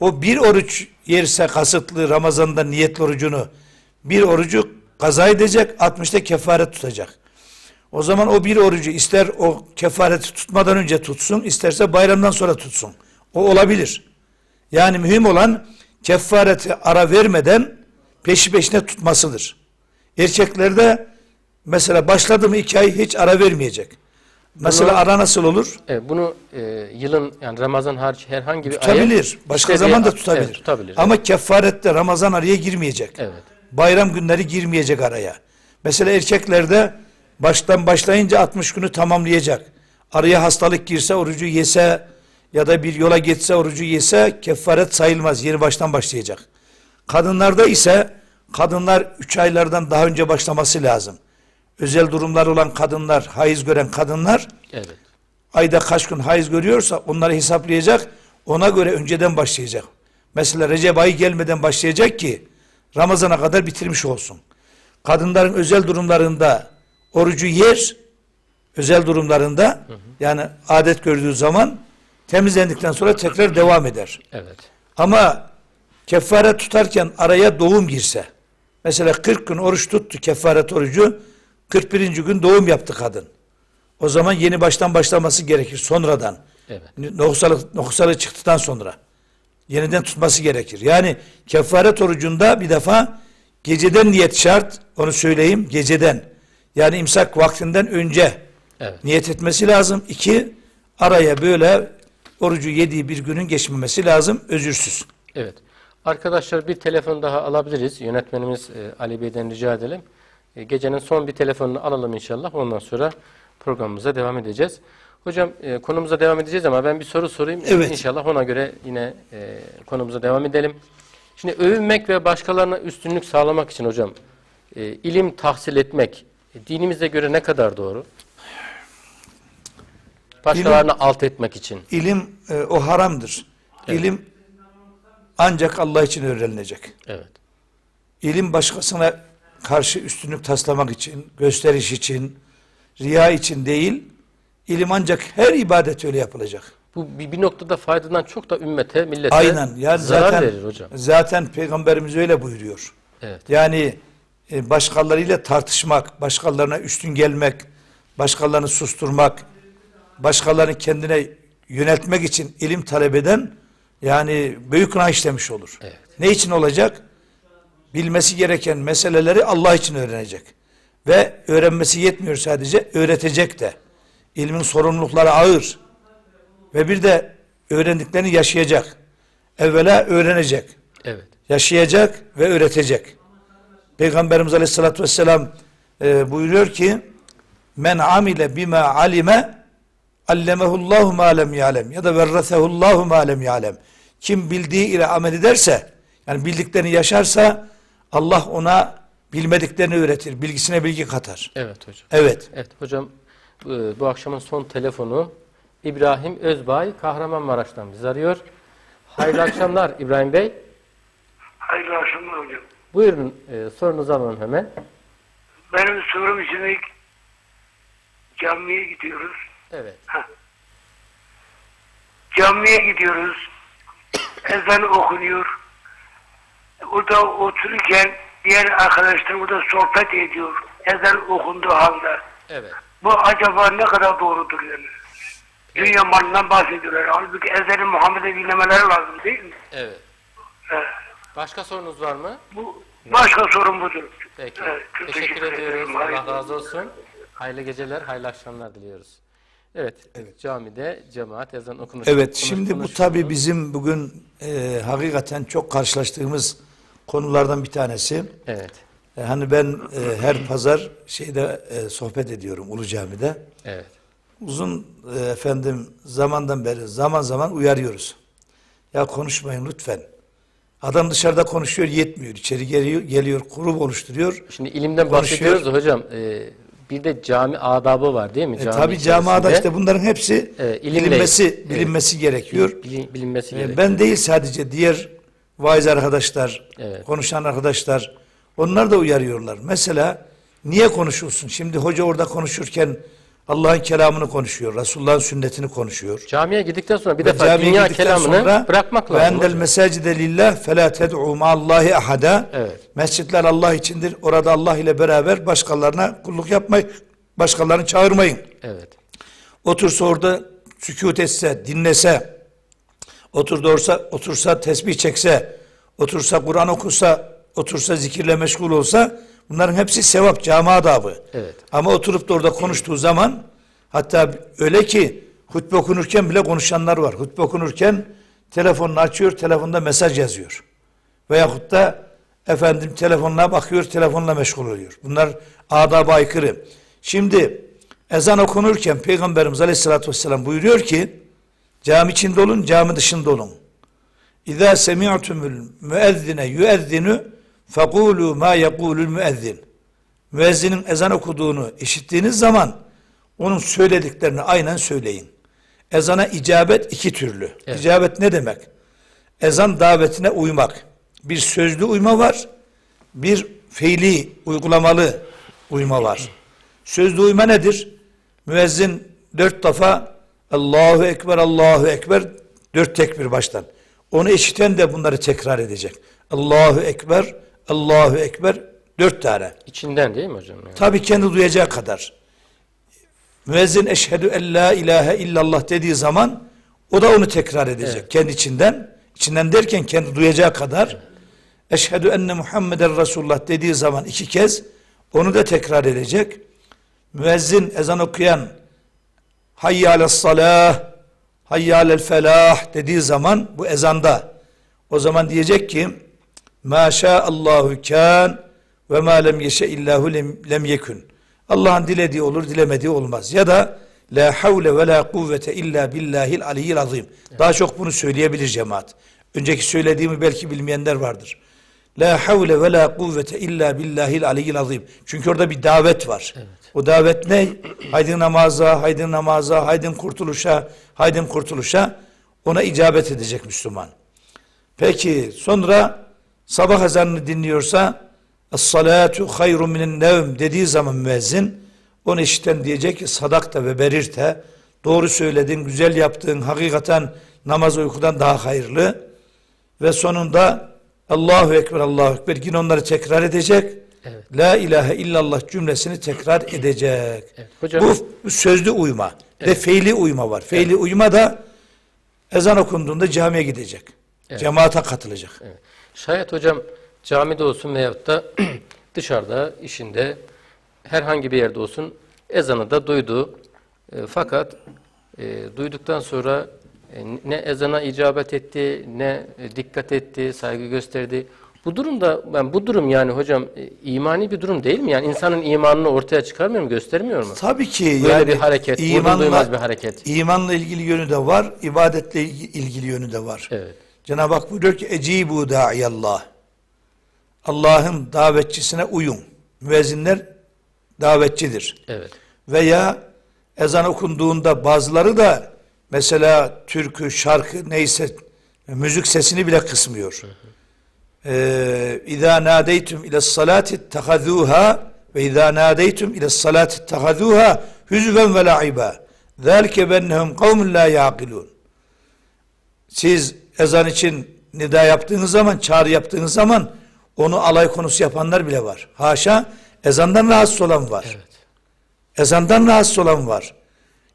o bir oruç yerse kasıtlı Ramazan'da niyetli orucunu bir orucu kaza edecek 60'ta kefaret tutacak. O zaman o bir orucu ister o kefareti tutmadan önce tutsun isterse bayramdan sonra tutsun. O olabilir. Yani mühim olan kefareti ara vermeden peşi peşine tutmasıdır. Erkeklerde mesela başladı mı iki ay hiç ara vermeyecek. Mesela Bunu- ara nasıl olur? Evet, bunu e, yılın yani Ramazan hariç herhangi bir aya Tutabilir. Başka istediği- zaman da tutabilir. Evet, tutabilir. Ama kefarette Ramazan araya girmeyecek. Evet. Bayram günleri girmeyecek araya. Mesela erkeklerde baştan başlayınca 60 günü tamamlayacak. Araya hastalık girse orucu yese ya da bir yola geçse orucu yese kefaret sayılmaz. Yeni baştan başlayacak. Kadınlarda ise kadınlar 3 aylardan daha önce başlaması lazım. Özel durumlar olan kadınlar, haiz gören kadınlar Evet. ayda kaç gün haiz görüyorsa onları hesaplayacak. Ona göre önceden başlayacak. Mesela Recep ayı gelmeden başlayacak ki Ramazan'a kadar bitirmiş olsun. Kadınların özel durumlarında orucu yer, özel durumlarında yani adet gördüğü zaman temizlendikten sonra tekrar devam eder. Evet. Ama kefaret tutarken araya doğum girse, mesela 40 gün oruç tuttu kefaret orucu, 41. gün doğum yaptı kadın. O zaman yeni baştan başlaması gerekir sonradan. Evet. Nohusalık, nohusalık çıktıktan sonra. Yeniden tutması gerekir. Yani kefaret orucunda bir defa geceden niyet şart, onu söyleyeyim, geceden. Yani imsak vaktinden önce Evet. niyet etmesi lazım. İki, araya böyle orucu yediği bir günün geçmemesi lazım, özürsüz. Evet. Arkadaşlar bir telefon daha alabiliriz. Yönetmenimiz e, Ali Bey'den rica edelim. E, gecenin son bir telefonunu alalım inşallah. Ondan sonra programımıza devam edeceğiz. Hocam e, konumuza devam edeceğiz ama ben bir soru sorayım. Evet. İnşallah ona göre yine e, konumuza devam edelim. Şimdi övünmek ve başkalarına üstünlük sağlamak için hocam e, ilim tahsil etmek e, dinimize göre ne kadar doğru? Başkalarını alt etmek için. İlim e, o haramdır. İlim ancak Allah için öğrenilecek. Evet. İlim başkasına karşı üstünlük taslamak için, gösteriş için, riya için değil, ilim ancak her ibadet öyle yapılacak. Bu bir, bir noktada faydadan çok da ümmete, millete Aynen. Yani zarar zaten verir hocam. zaten peygamberimiz öyle buyuruyor. Evet. Yani e, başkalarıyla tartışmak, başkalarına üstün gelmek, başkalarını susturmak, başkalarını kendine yöneltmek için ilim talep eden yani büyük günah işlemiş olur. Evet. Ne için olacak? Bilmesi gereken meseleleri Allah için öğrenecek. Ve öğrenmesi yetmiyor sadece, öğretecek de. İlmin sorumlulukları ağır. Ve bir de öğrendiklerini yaşayacak. Evvela öğrenecek. Evet. Yaşayacak ve öğretecek. Peygamberimiz Aleyhisselatü Vesselam e, buyuruyor ki men amile bima alime allemehullahu ma lem ya'lem ya da verresehullahu ma lem ya'lem. Kim bildiği ile amel ederse yani bildiklerini yaşarsa Allah ona bilmediklerini öğretir. Bilgisine bilgi katar. Evet hocam. Evet. Evet hocam bu, bu akşamın son telefonu İbrahim Özbay Kahramanmaraş'tan bizi arıyor. Hayırlı akşamlar İbrahim Bey. Hayırlı akşamlar hocam. Buyurun e, sorunuzu alalım hemen. Benim sorum şimdi camiye gidiyoruz. Evet. Camiye gidiyoruz. Ezan okunuyor. Orada otururken diğer arkadaşlar burada sohbet ediyor. Ezan okunduğu halde. Evet. Bu acaba ne kadar doğrudur yani? Dünya malından bahsediyorlar. Halbuki ezanı Muhammed'e dinlemeleri lazım değil mi? Evet. Evet. Başka sorunuz var mı? Bu başka sorun budur. Peki. Evet, teşekkür, teşekkür ediyoruz. ederim. Allah Hayırlı razı olsun. Hayırlı geceler, hayırlı akşamlar diliyoruz. Evet, camide cemaat ezan okunur. Evet, konuş- şimdi bu tabi bizim bugün e, hakikaten çok karşılaştığımız konulardan bir tanesi. Evet, hani ben e, her pazar şeyde e, sohbet ediyorum Ulu Cami'de. evet. Uzun e, efendim zamandan beri zaman zaman uyarıyoruz. Ya konuşmayın lütfen. Adam dışarıda konuşuyor yetmiyor. İçeri geliyor, geliyor grup oluşturuyor. Şimdi ilimden Konuşuyor. bahsediyoruz da hocam. e, bir de cami adabı var değil mi? E, tabi camiada içerisinde. işte bunların hepsi Evet, ilimle- bilinmesi evet. bilinmesi gerekiyor. Bilin- bilinmesi E, gerekiyor. ben değil sadece diğer vaiz arkadaşlar, Evet. konuşan arkadaşlar onlar da uyarıyorlar. Mesela niye konuşulsun? Şimdi hoca orada konuşurken Allah'ın kelamını konuşuyor, Resulullah'ın sünnetini konuşuyor. Camiye gittikten sonra bir Ve defa dünya kelamını sonra, bırakmak Ve lazım. endel hocam. mesacide lillah felâ ted'û ma'allâhi ahada. Evet. Mescitler Allah içindir. Orada Allah ile beraber başkalarına kulluk yapmayın. Başkalarını çağırmayın. Evet. Otursa orada sükut etse, dinlese, oturda orsa, otursa tesbih çekse, otursa Kur'an okusa, otursa zikirle meşgul olsa bunların hepsi sevap, cami adabı. Evet. Ama oturup da orada konuştuğu zaman hatta öyle ki hutbe okunurken bile konuşanlar var. Hutbe okunurken telefonunu açıyor, telefonda mesaj yazıyor. Veyahut da efendim telefonuna bakıyor, telefonla meşgul oluyor. Bunlar adaba aykırı. Şimdi ezan okunurken Peygamberimiz Aleyhisselatü Vesselam buyuruyor ki cami içinde olun, cami dışında olun. İzâ semi'tumul müezzine yüezzinu fekûlû mâ yekûlul müezzin. Müezzinin ezan okuduğunu işittiğiniz zaman onun söylediklerini aynen söyleyin. Ezana icabet iki türlü. Evet. İcabet ne demek? Ezan davetine uymak. Bir sözlü uyma var, bir fiili, uygulamalı uyma var. Sözlü uyma nedir? Müezzin dört defa Allahu Ekber, Allahu Ekber, dört tekbir baştan. Onu işiten de bunları tekrar edecek. Allahu Ekber, Allahu Ekber, dört tane. İçinden değil mi hocam? Yani? Tabi kendi duyacağı kadar. Müezzin eşhedü en la ilahe illallah dediği zaman o da onu tekrar edecek. Evet. Kendi içinden. içinden derken kendi duyacağı kadar. Eşhedü enne Muhammeden Resulullah dediği zaman iki kez onu da tekrar edecek. Müezzin ezan okuyan hayy alel salah hayy alel felah dediği zaman bu ezanda o zaman diyecek ki ma Allahu kan ve ma lem yeşe illahu lem, yekun. Allah'ın dilediği olur, dilemediği olmaz. Ya da la havle ve la kuvvete illa billahil aliyyil azim. Daha çok bunu söyleyebilir cemaat. Önceki söylediğimi belki bilmeyenler vardır. La havle ve la kuvvete illa billahil aliyyil azim. Çünkü orada bir davet var. O davet ne? Haydin namaza, haydin namaza, haydin kurtuluşa, haydin kurtuluşa. Ona icabet edecek Müslüman. Peki sonra sabah ezanını dinliyorsa Es-salatu hayrun minin nevm dediği zaman müezzin onu işiten diyecek ki sadakta ve berirte doğru söyledin, güzel yaptın, hakikaten namaz uykudan daha hayırlı ve sonunda Allahu Ekber, Allahu Ekber yine onları tekrar edecek Evet. La ilahe illallah cümlesini tekrar edecek. Evet. Hocam Bu, sözlü uyma ve feili uyma var. Feili uyma da ezan okunduğunda camiye gidecek. Evet. Cemaate katılacak. Evet. Şayet hocam camide olsun veyahut da dışarıda, işinde, herhangi bir yerde olsun ezanı da duydu. E, fakat e, duyduktan sonra e, ne ezana icabet etti, ne e, dikkat etti, saygı gösterdi. Bu durumda, ben bu durum yani hocam e, imani bir durum değil mi? Yani insanın imanını ortaya çıkarmıyor mu, göstermiyor mu? Tabii ki Böyle yani bir hareket, duymaz bir hareket. imanla ilgili yönü de var, ibadetle ilgi- ilgili yönü de var. Evet. Cenab-ı Hak buyuruyor ki ecibu da'iyallah. Allah'ın davetçisine uyun. Müezzinler davetçidir. Evet. Veya ezan okunduğunda bazıları da mesela türkü, şarkı neyse müzik sesini bile kısmıyor. Ee, İzâ nâdeytüm ile salati tehazûhâ ve izâ nâdeytüm ile salati tehazûhâ hüzven ve la'ibâ. Zâlike bennehum kavmun lâ yâkilûn. Siz ezan için nida yaptığınız zaman, çağrı yaptığınız zaman onu alay konusu yapanlar bile var. Haşa ezandan rahatsız olan var. Evet. Ezandan rahatsız olan var.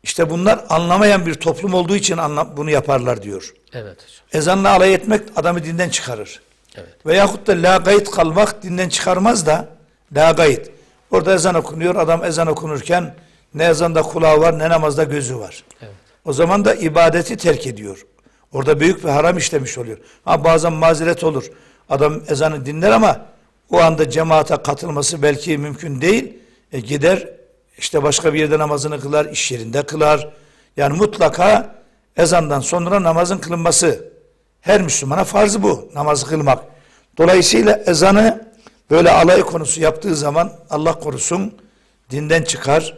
İşte bunlar anlamayan bir toplum olduğu için bunu yaparlar diyor. Evet hocam. Ezanla alay etmek adamı dinden çıkarır. Evet. Veyahut da la gayet kalmak dinden çıkarmaz da la gayet. Orada ezan okunuyor. Adam ezan okunurken ne ezanda kulağı var ne namazda gözü var. Evet. O zaman da ibadeti terk ediyor. Orada büyük bir haram işlemiş oluyor. Ha bazen mazeret olur. Adam ezanı dinler ama o anda cemaate katılması belki mümkün değil. E gider işte başka bir yerde namazını kılar, iş yerinde kılar. Yani mutlaka ezandan sonra namazın kılınması her Müslümana farzı bu namazı kılmak. Dolayısıyla ezanı böyle alay konusu yaptığı zaman Allah korusun dinden çıkar.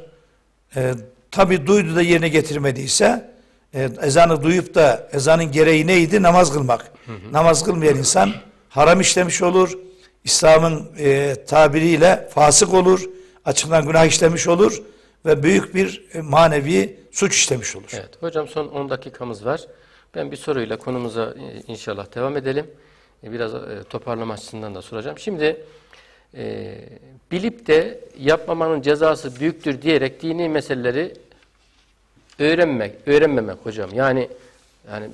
E, Tabi duydu da yerine getirmediyse e, ezanı duyup da ezanın gereği neydi? Namaz kılmak. Namaz kılmayan insan haram işlemiş olur. İslam'ın e, tabiriyle fasık olur. Açıktan günah işlemiş olur. Ve büyük bir e, manevi suç işlemiş olur. Evet. Hocam son 10 dakikamız var. Ben bir soruyla konumuza e, inşallah devam edelim. Biraz e, toparlama açısından da soracağım. Şimdi e, bilip de yapmamanın cezası büyüktür diyerek dini meseleleri öğrenmek, öğrenmemek hocam. Yani yani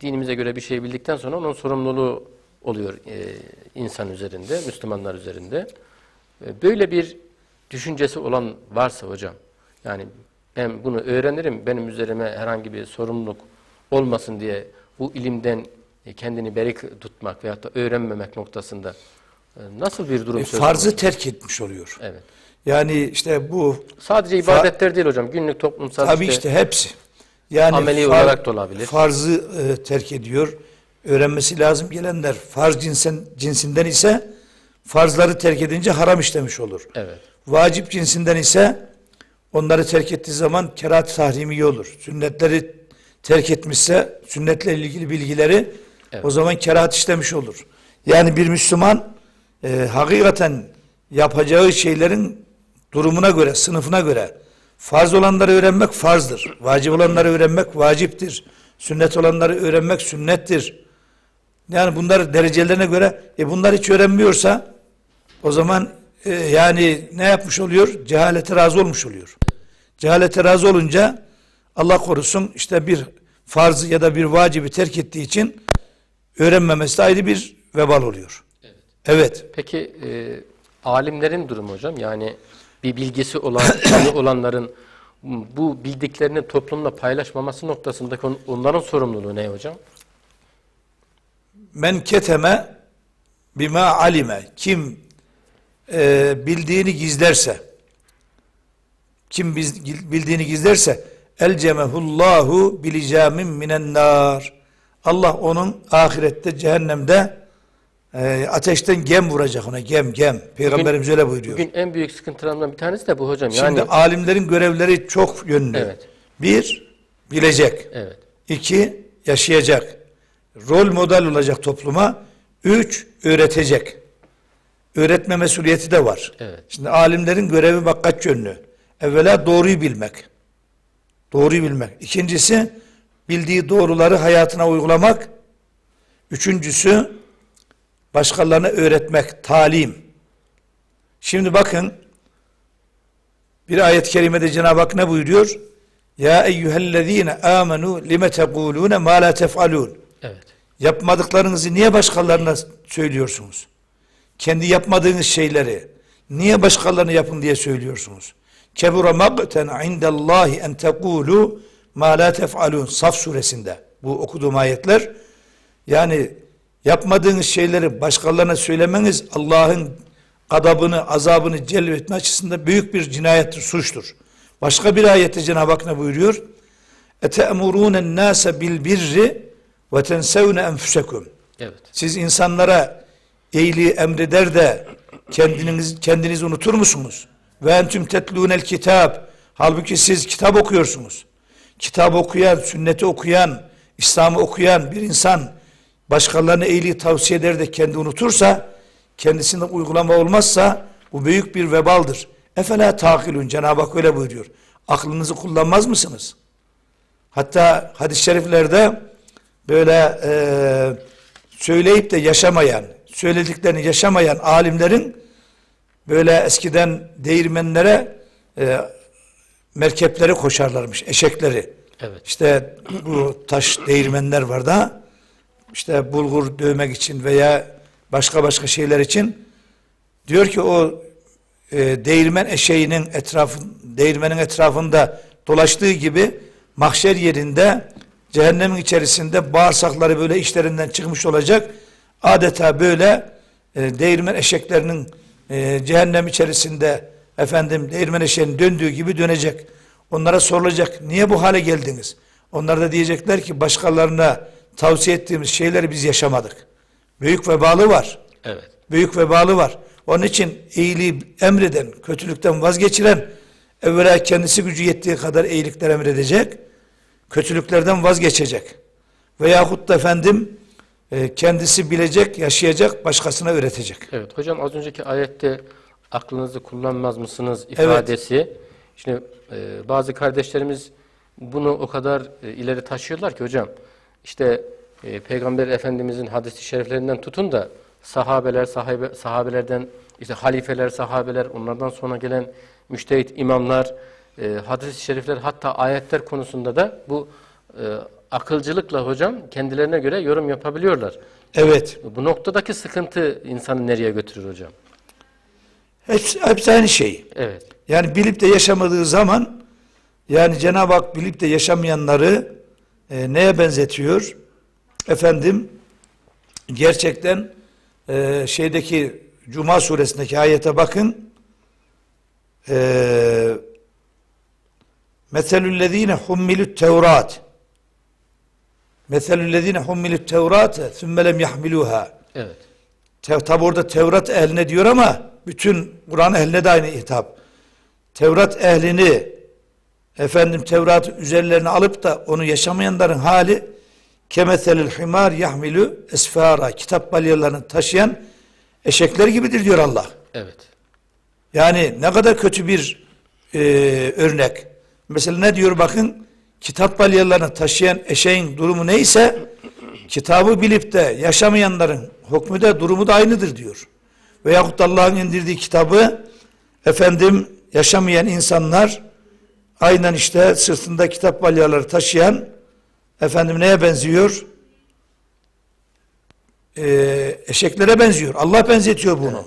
dinimize göre bir şey bildikten sonra onun sorumluluğu oluyor e, insan üzerinde, Müslümanlar üzerinde. E, böyle bir düşüncesi olan varsa hocam, yani ben bunu öğrenirim, benim üzerime herhangi bir sorumluluk olmasın diye bu ilimden e, kendini beri tutmak veyahut da öğrenmemek noktasında e, nasıl bir durum E, söz farzı konusu? terk etmiş oluyor. Evet. Yani işte bu Sadece ibadetler değil hocam, günlük toplumsal Tabii işte- işte hepsi. Yani Ameli far- olarak da olabilir. Farzı e, terk ediyor. Öğrenmesi lazım gelenler farz cinsen, cinsinden ise farzları terk edince haram işlemiş olur. Evet. Vacip cinsinden ise onları terk ettiği zaman kerat tahrimi olur. Sünnetleri terk etmişse sünnetle ilgili bilgileri Evet. o zaman kerahat işlemiş olur. Yani bir Müslüman e, hakikaten yapacağı şeylerin durumuna göre, sınıfına göre farz olanları öğrenmek farzdır. Vacip olanları öğrenmek vaciptir. Sünnet olanları öğrenmek sünnettir. Yani bunlar derecelerine göre e bunlar hiç öğrenmiyorsa o zaman e, yani ne yapmış oluyor? Cehalete razı olmuş oluyor. Cehalete razı olunca Allah korusun işte bir farzı ya da bir vacibi terk ettiği için öğrenmemesi de ayrı bir vebal oluyor. Evet. Peki e, alimlerin durumu hocam yani bir bilgisi olan, olanların bu bildiklerini toplumla paylaşmaması noktasındaki on- onların sorumluluğu ne hocam? Men keteme bima alime. Kim e, bildiğini gizlerse kim biz- bildiğini gizlerse elcemehullahu bilicamin minen nar. Allah onun ahirette cehennemde e, ateşten gem vuracak ona gem gem. Peygamberimiz öyle buyuruyor. Bugün en büyük sıkıntılarından bir tanesi de bu hocam. Şimdi Yani alimlerin görevleri çok yönlü. Evet. Bir, bilecek. evet. İki, yaşayacak. Rol model olacak topluma. Üç, öğretecek. Öğretme mesuliyeti de var. Evet. Şimdi alimlerin görevi bak kaç yönlü. Evvela doğruyu bilmek. Doğruyu bilmek. İkincisi, bildiği doğruları hayatına uygulamak. Üçüncüsü, başkalarına öğretmek, talim. Şimdi bakın bir ayet-i kerimede Cenab-ı Hak ne buyuruyor? Ya eyyühellezine amenu lime tekulune ma la tef'alun. Evet. Yapmadıklarınızı niye başkalarına söylüyorsunuz? Kendi yapmadığınız şeyleri niye başkalarına yapın diye söylüyorsunuz? Kebura maqten indallahi en tekulu ma la tef'alun. Saf suresinde bu okuduğum ayetler yani yapmadığınız şeyleri başkalarına söylemeniz Allah'ın gadabını, azabını celbetme açısından büyük bir cinayettir, suçtur. Başka bir ayette Cenab-ı Hak ne buyuruyor? اَتَأْمُرُونَ النَّاسَ بِالْبِرِّ وَتَنْسَوْنَ enfusekum. Evet. Siz insanlara iyiliği emreder de kendiniz kendinizi unutur musunuz? Ve entüm tetlûnel kitap. Halbuki siz kitap okuyorsunuz. Kitap okuyan, sünneti okuyan, İslam'ı okuyan bir insan başkalarına iyiliği tavsiye eder de kendi unutursa, kendisinde uygulama olmazsa bu büyük bir vebaldır. Efela takilun Cenab-ı Hak öyle buyuruyor. Aklınızı kullanmaz mısınız? Hatta hadis-i şeriflerde böyle e, söyleyip de yaşamayan, söylediklerini yaşamayan alimlerin böyle eskiden değirmenlere e, merkepleri koşarlarmış, eşekleri. Evet. İşte bu taş değirmenler var da işte bulgur dövmek için veya başka başka şeyler için diyor ki o e, değirmen eşeğinin etrafın değirmenin etrafında dolaştığı gibi mahşer yerinde cehennemin içerisinde bağırsakları böyle içlerinden çıkmış olacak. Adeta böyle e, değirmen eşeklerinin e, cehennem içerisinde efendim değirmen eşeğinin döndüğü gibi dönecek. Onlara sorulacak niye bu hale geldiniz? Onlar da diyecekler ki başkalarına tavsiye ettiğimiz şeyleri biz yaşamadık. Büyük vebalı var. Evet. Büyük vebalı var. Onun için iyiliği emreden, kötülükten vazgeçiren evvela kendisi gücü yettiği kadar iyilikler emredecek, kötülüklerden vazgeçecek. Veyahut da efendim e, kendisi bilecek, yaşayacak, başkasına öğretecek. Evet hocam az önceki ayette aklınızı kullanmaz mısınız ifadesi. Şimdi e, bazı kardeşlerimiz bunu o kadar e, ileri taşıyorlar ki hocam. İşte e, Peygamber Efendimizin hadis-i şeriflerinden tutun da sahabeler, sahabe, sahabelerden işte halifeler, sahabeler, onlardan sonra gelen müştehit imamlar, e, hadis-i şerifler hatta ayetler konusunda da bu e, akılcılıkla hocam kendilerine göre yorum yapabiliyorlar. Evet. Bu noktadaki sıkıntı insanı nereye götürür hocam? Hepsi, hepsi aynı şey. Evet. Yani bilip de yaşamadığı zaman yani Cenab-ı Hak bilip de yaşamayanları e, neye benzetiyor? Efendim gerçekten e, şeydeki Cuma suresindeki ayete bakın. E, Meselüllezine hummilü't tevrat Meselüllezine hummilü't tevrate thümme lem yahmiluha Evet. Te- Tabi orada Tevrat ehline diyor ama bütün Kur'an ehline de aynı hitap. Tevrat ehlini efendim Tevrat'ı üzerlerine alıp da onu yaşamayanların hali kemeselil himar yahmilu esfara kitap balyalarını taşıyan eşekler gibidir diyor Allah. Evet. Yani ne kadar kötü bir e, örnek. Mesela ne diyor bakın kitap balyalarını taşıyan eşeğin durumu neyse kitabı bilip de yaşamayanların hükmü de durumu da aynıdır diyor. Veyahut da Allah'ın indirdiği kitabı efendim yaşamayan insanlar aynen işte sırtında kitap balyaları taşıyan efendim neye benziyor? Ee, eşeklere benziyor. Allah benzetiyor bunu.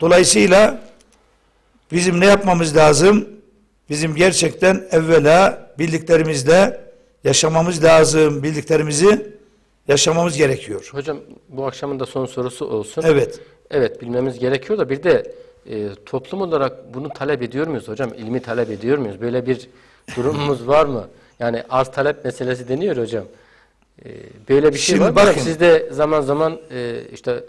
Dolayısıyla bizim ne yapmamız lazım? Bizim gerçekten evvela bildiklerimizde yaşamamız lazım. Bildiklerimizi yaşamamız gerekiyor. Hocam bu akşamın da son sorusu olsun. Evet. Evet bilmemiz gerekiyor da bir de e, toplum olarak bunu talep ediyor muyuz hocam? İlmi talep ediyor muyuz? Böyle bir durumumuz var mı? Yani arz talep meselesi deniyor hocam. E, böyle bir şey Şimdi var mı? bakın. Siz de zaman zaman e, işte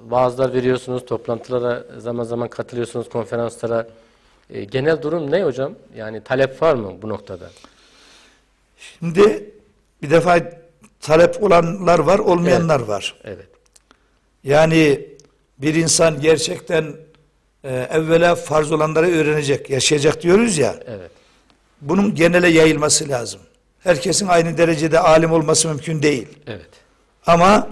vaazlar veriyorsunuz, toplantılara zaman zaman katılıyorsunuz, konferanslara. E, genel durum ne hocam? Yani talep var mı bu noktada? Şimdi bir defa talep olanlar var, olmayanlar var. Evet. Yani bir insan gerçekten e, evvela farz olanları öğrenecek, yaşayacak diyoruz ya. Evet. Bunun genele yayılması lazım. Herkesin aynı derecede alim olması mümkün değil. Evet. Ama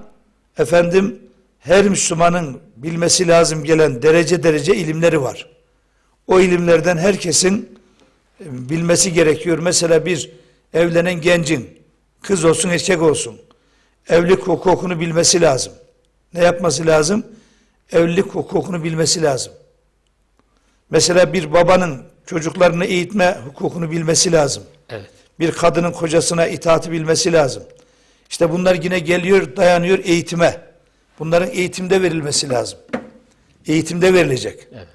efendim her Müslümanın bilmesi lazım gelen derece derece ilimleri var. O ilimlerden herkesin e, bilmesi gerekiyor. Mesela bir evlenen gencin kız olsun erkek olsun evlilik hukukunu bilmesi lazım. Ne yapması lazım? Evlilik hukukunu bilmesi lazım. Mesela bir babanın çocuklarını eğitme hukukunu bilmesi lazım. Evet. Bir kadının kocasına itaati bilmesi lazım. İşte bunlar yine geliyor, dayanıyor eğitime. Bunların eğitimde verilmesi lazım. Eğitimde verilecek. Evet.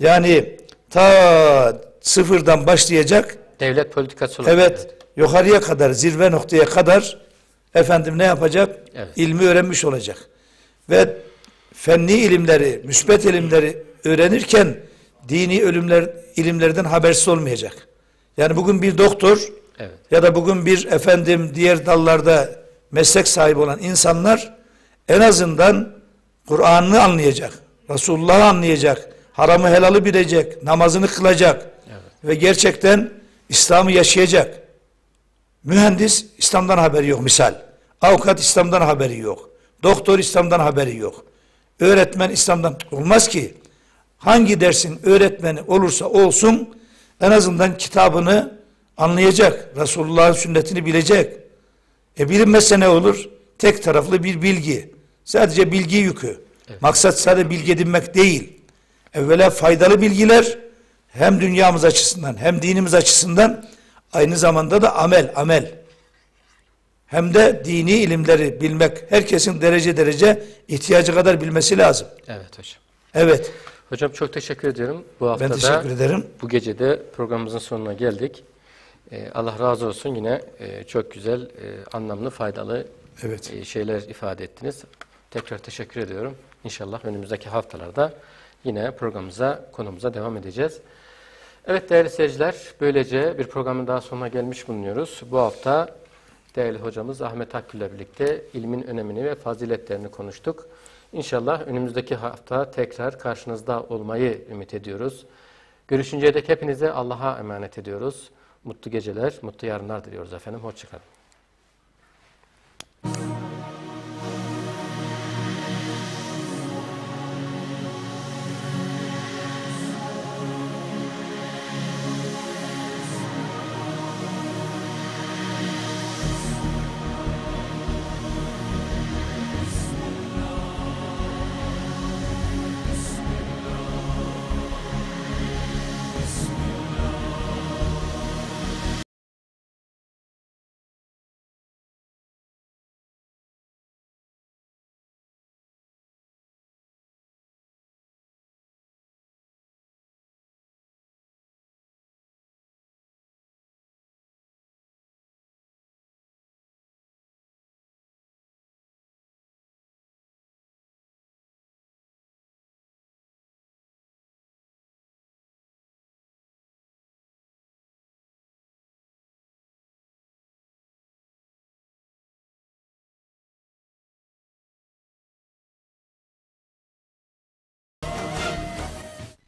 Yani ta sıfırdan başlayacak. Devlet politikası olarak. Evet, yukarıya kadar, zirve noktaya kadar efendim ne yapacak? Evet. İlmi öğrenmiş olacak. Ve fenni ilimleri, müsbet ilimleri öğrenirken dini ölümler, ilimlerden habersiz olmayacak. Yani bugün bir doktor Evet. ya da bugün bir efendim diğer dallarda meslek sahibi olan insanlar en azından Kur'an'ı anlayacak. Resulullah'ı anlayacak. Haramı helalı bilecek. Namazını kılacak. Ve gerçekten İslam'ı yaşayacak. Mühendis İslam'dan haberi yok misal. Avukat İslam'dan haberi yok. Doktor İslam'dan haberi yok. Öğretmen İslam'dan olmaz ki. Hangi dersin öğretmeni olursa olsun en azından kitabını anlayacak. Resulullah'ın sünnetini bilecek. E bilinmezse ne olur? Tek taraflı bir bilgi. Sadece bilgi yükü. Maksat sadece bilgi edinmek değil. Evvela faydalı bilgiler hem dünyamız açısından hem dinimiz açısından aynı zamanda da amel, amel. Hem de dini ilimleri bilmek herkesin derece derece ihtiyacı kadar bilmesi lazım. Evet hocam. Evet. Hocam çok teşekkür ediyorum. Bu hafta Ben da teşekkür ederim. bu gece de programımızın sonuna geldik. Ee, Allah razı olsun yine e, çok güzel, e, anlamlı, faydalı Evet. e, şeyler ifade ettiniz. Tekrar teşekkür ediyorum. İnşallah önümüzdeki haftalarda yine programımıza, konumuza devam edeceğiz. Evet değerli seyirciler, böylece bir programın daha sonuna gelmiş bulunuyoruz. Bu hafta değerli hocamız Ahmet Hakkı ile birlikte ilmin önemini ve faziletlerini konuştuk. İnşallah önümüzdeki hafta tekrar karşınızda olmayı ümit ediyoruz. Görüşünceye dek hepinize Allah'a emanet ediyoruz. Mutlu geceler, mutlu yarınlar diliyoruz efendim. Hoşçakalın.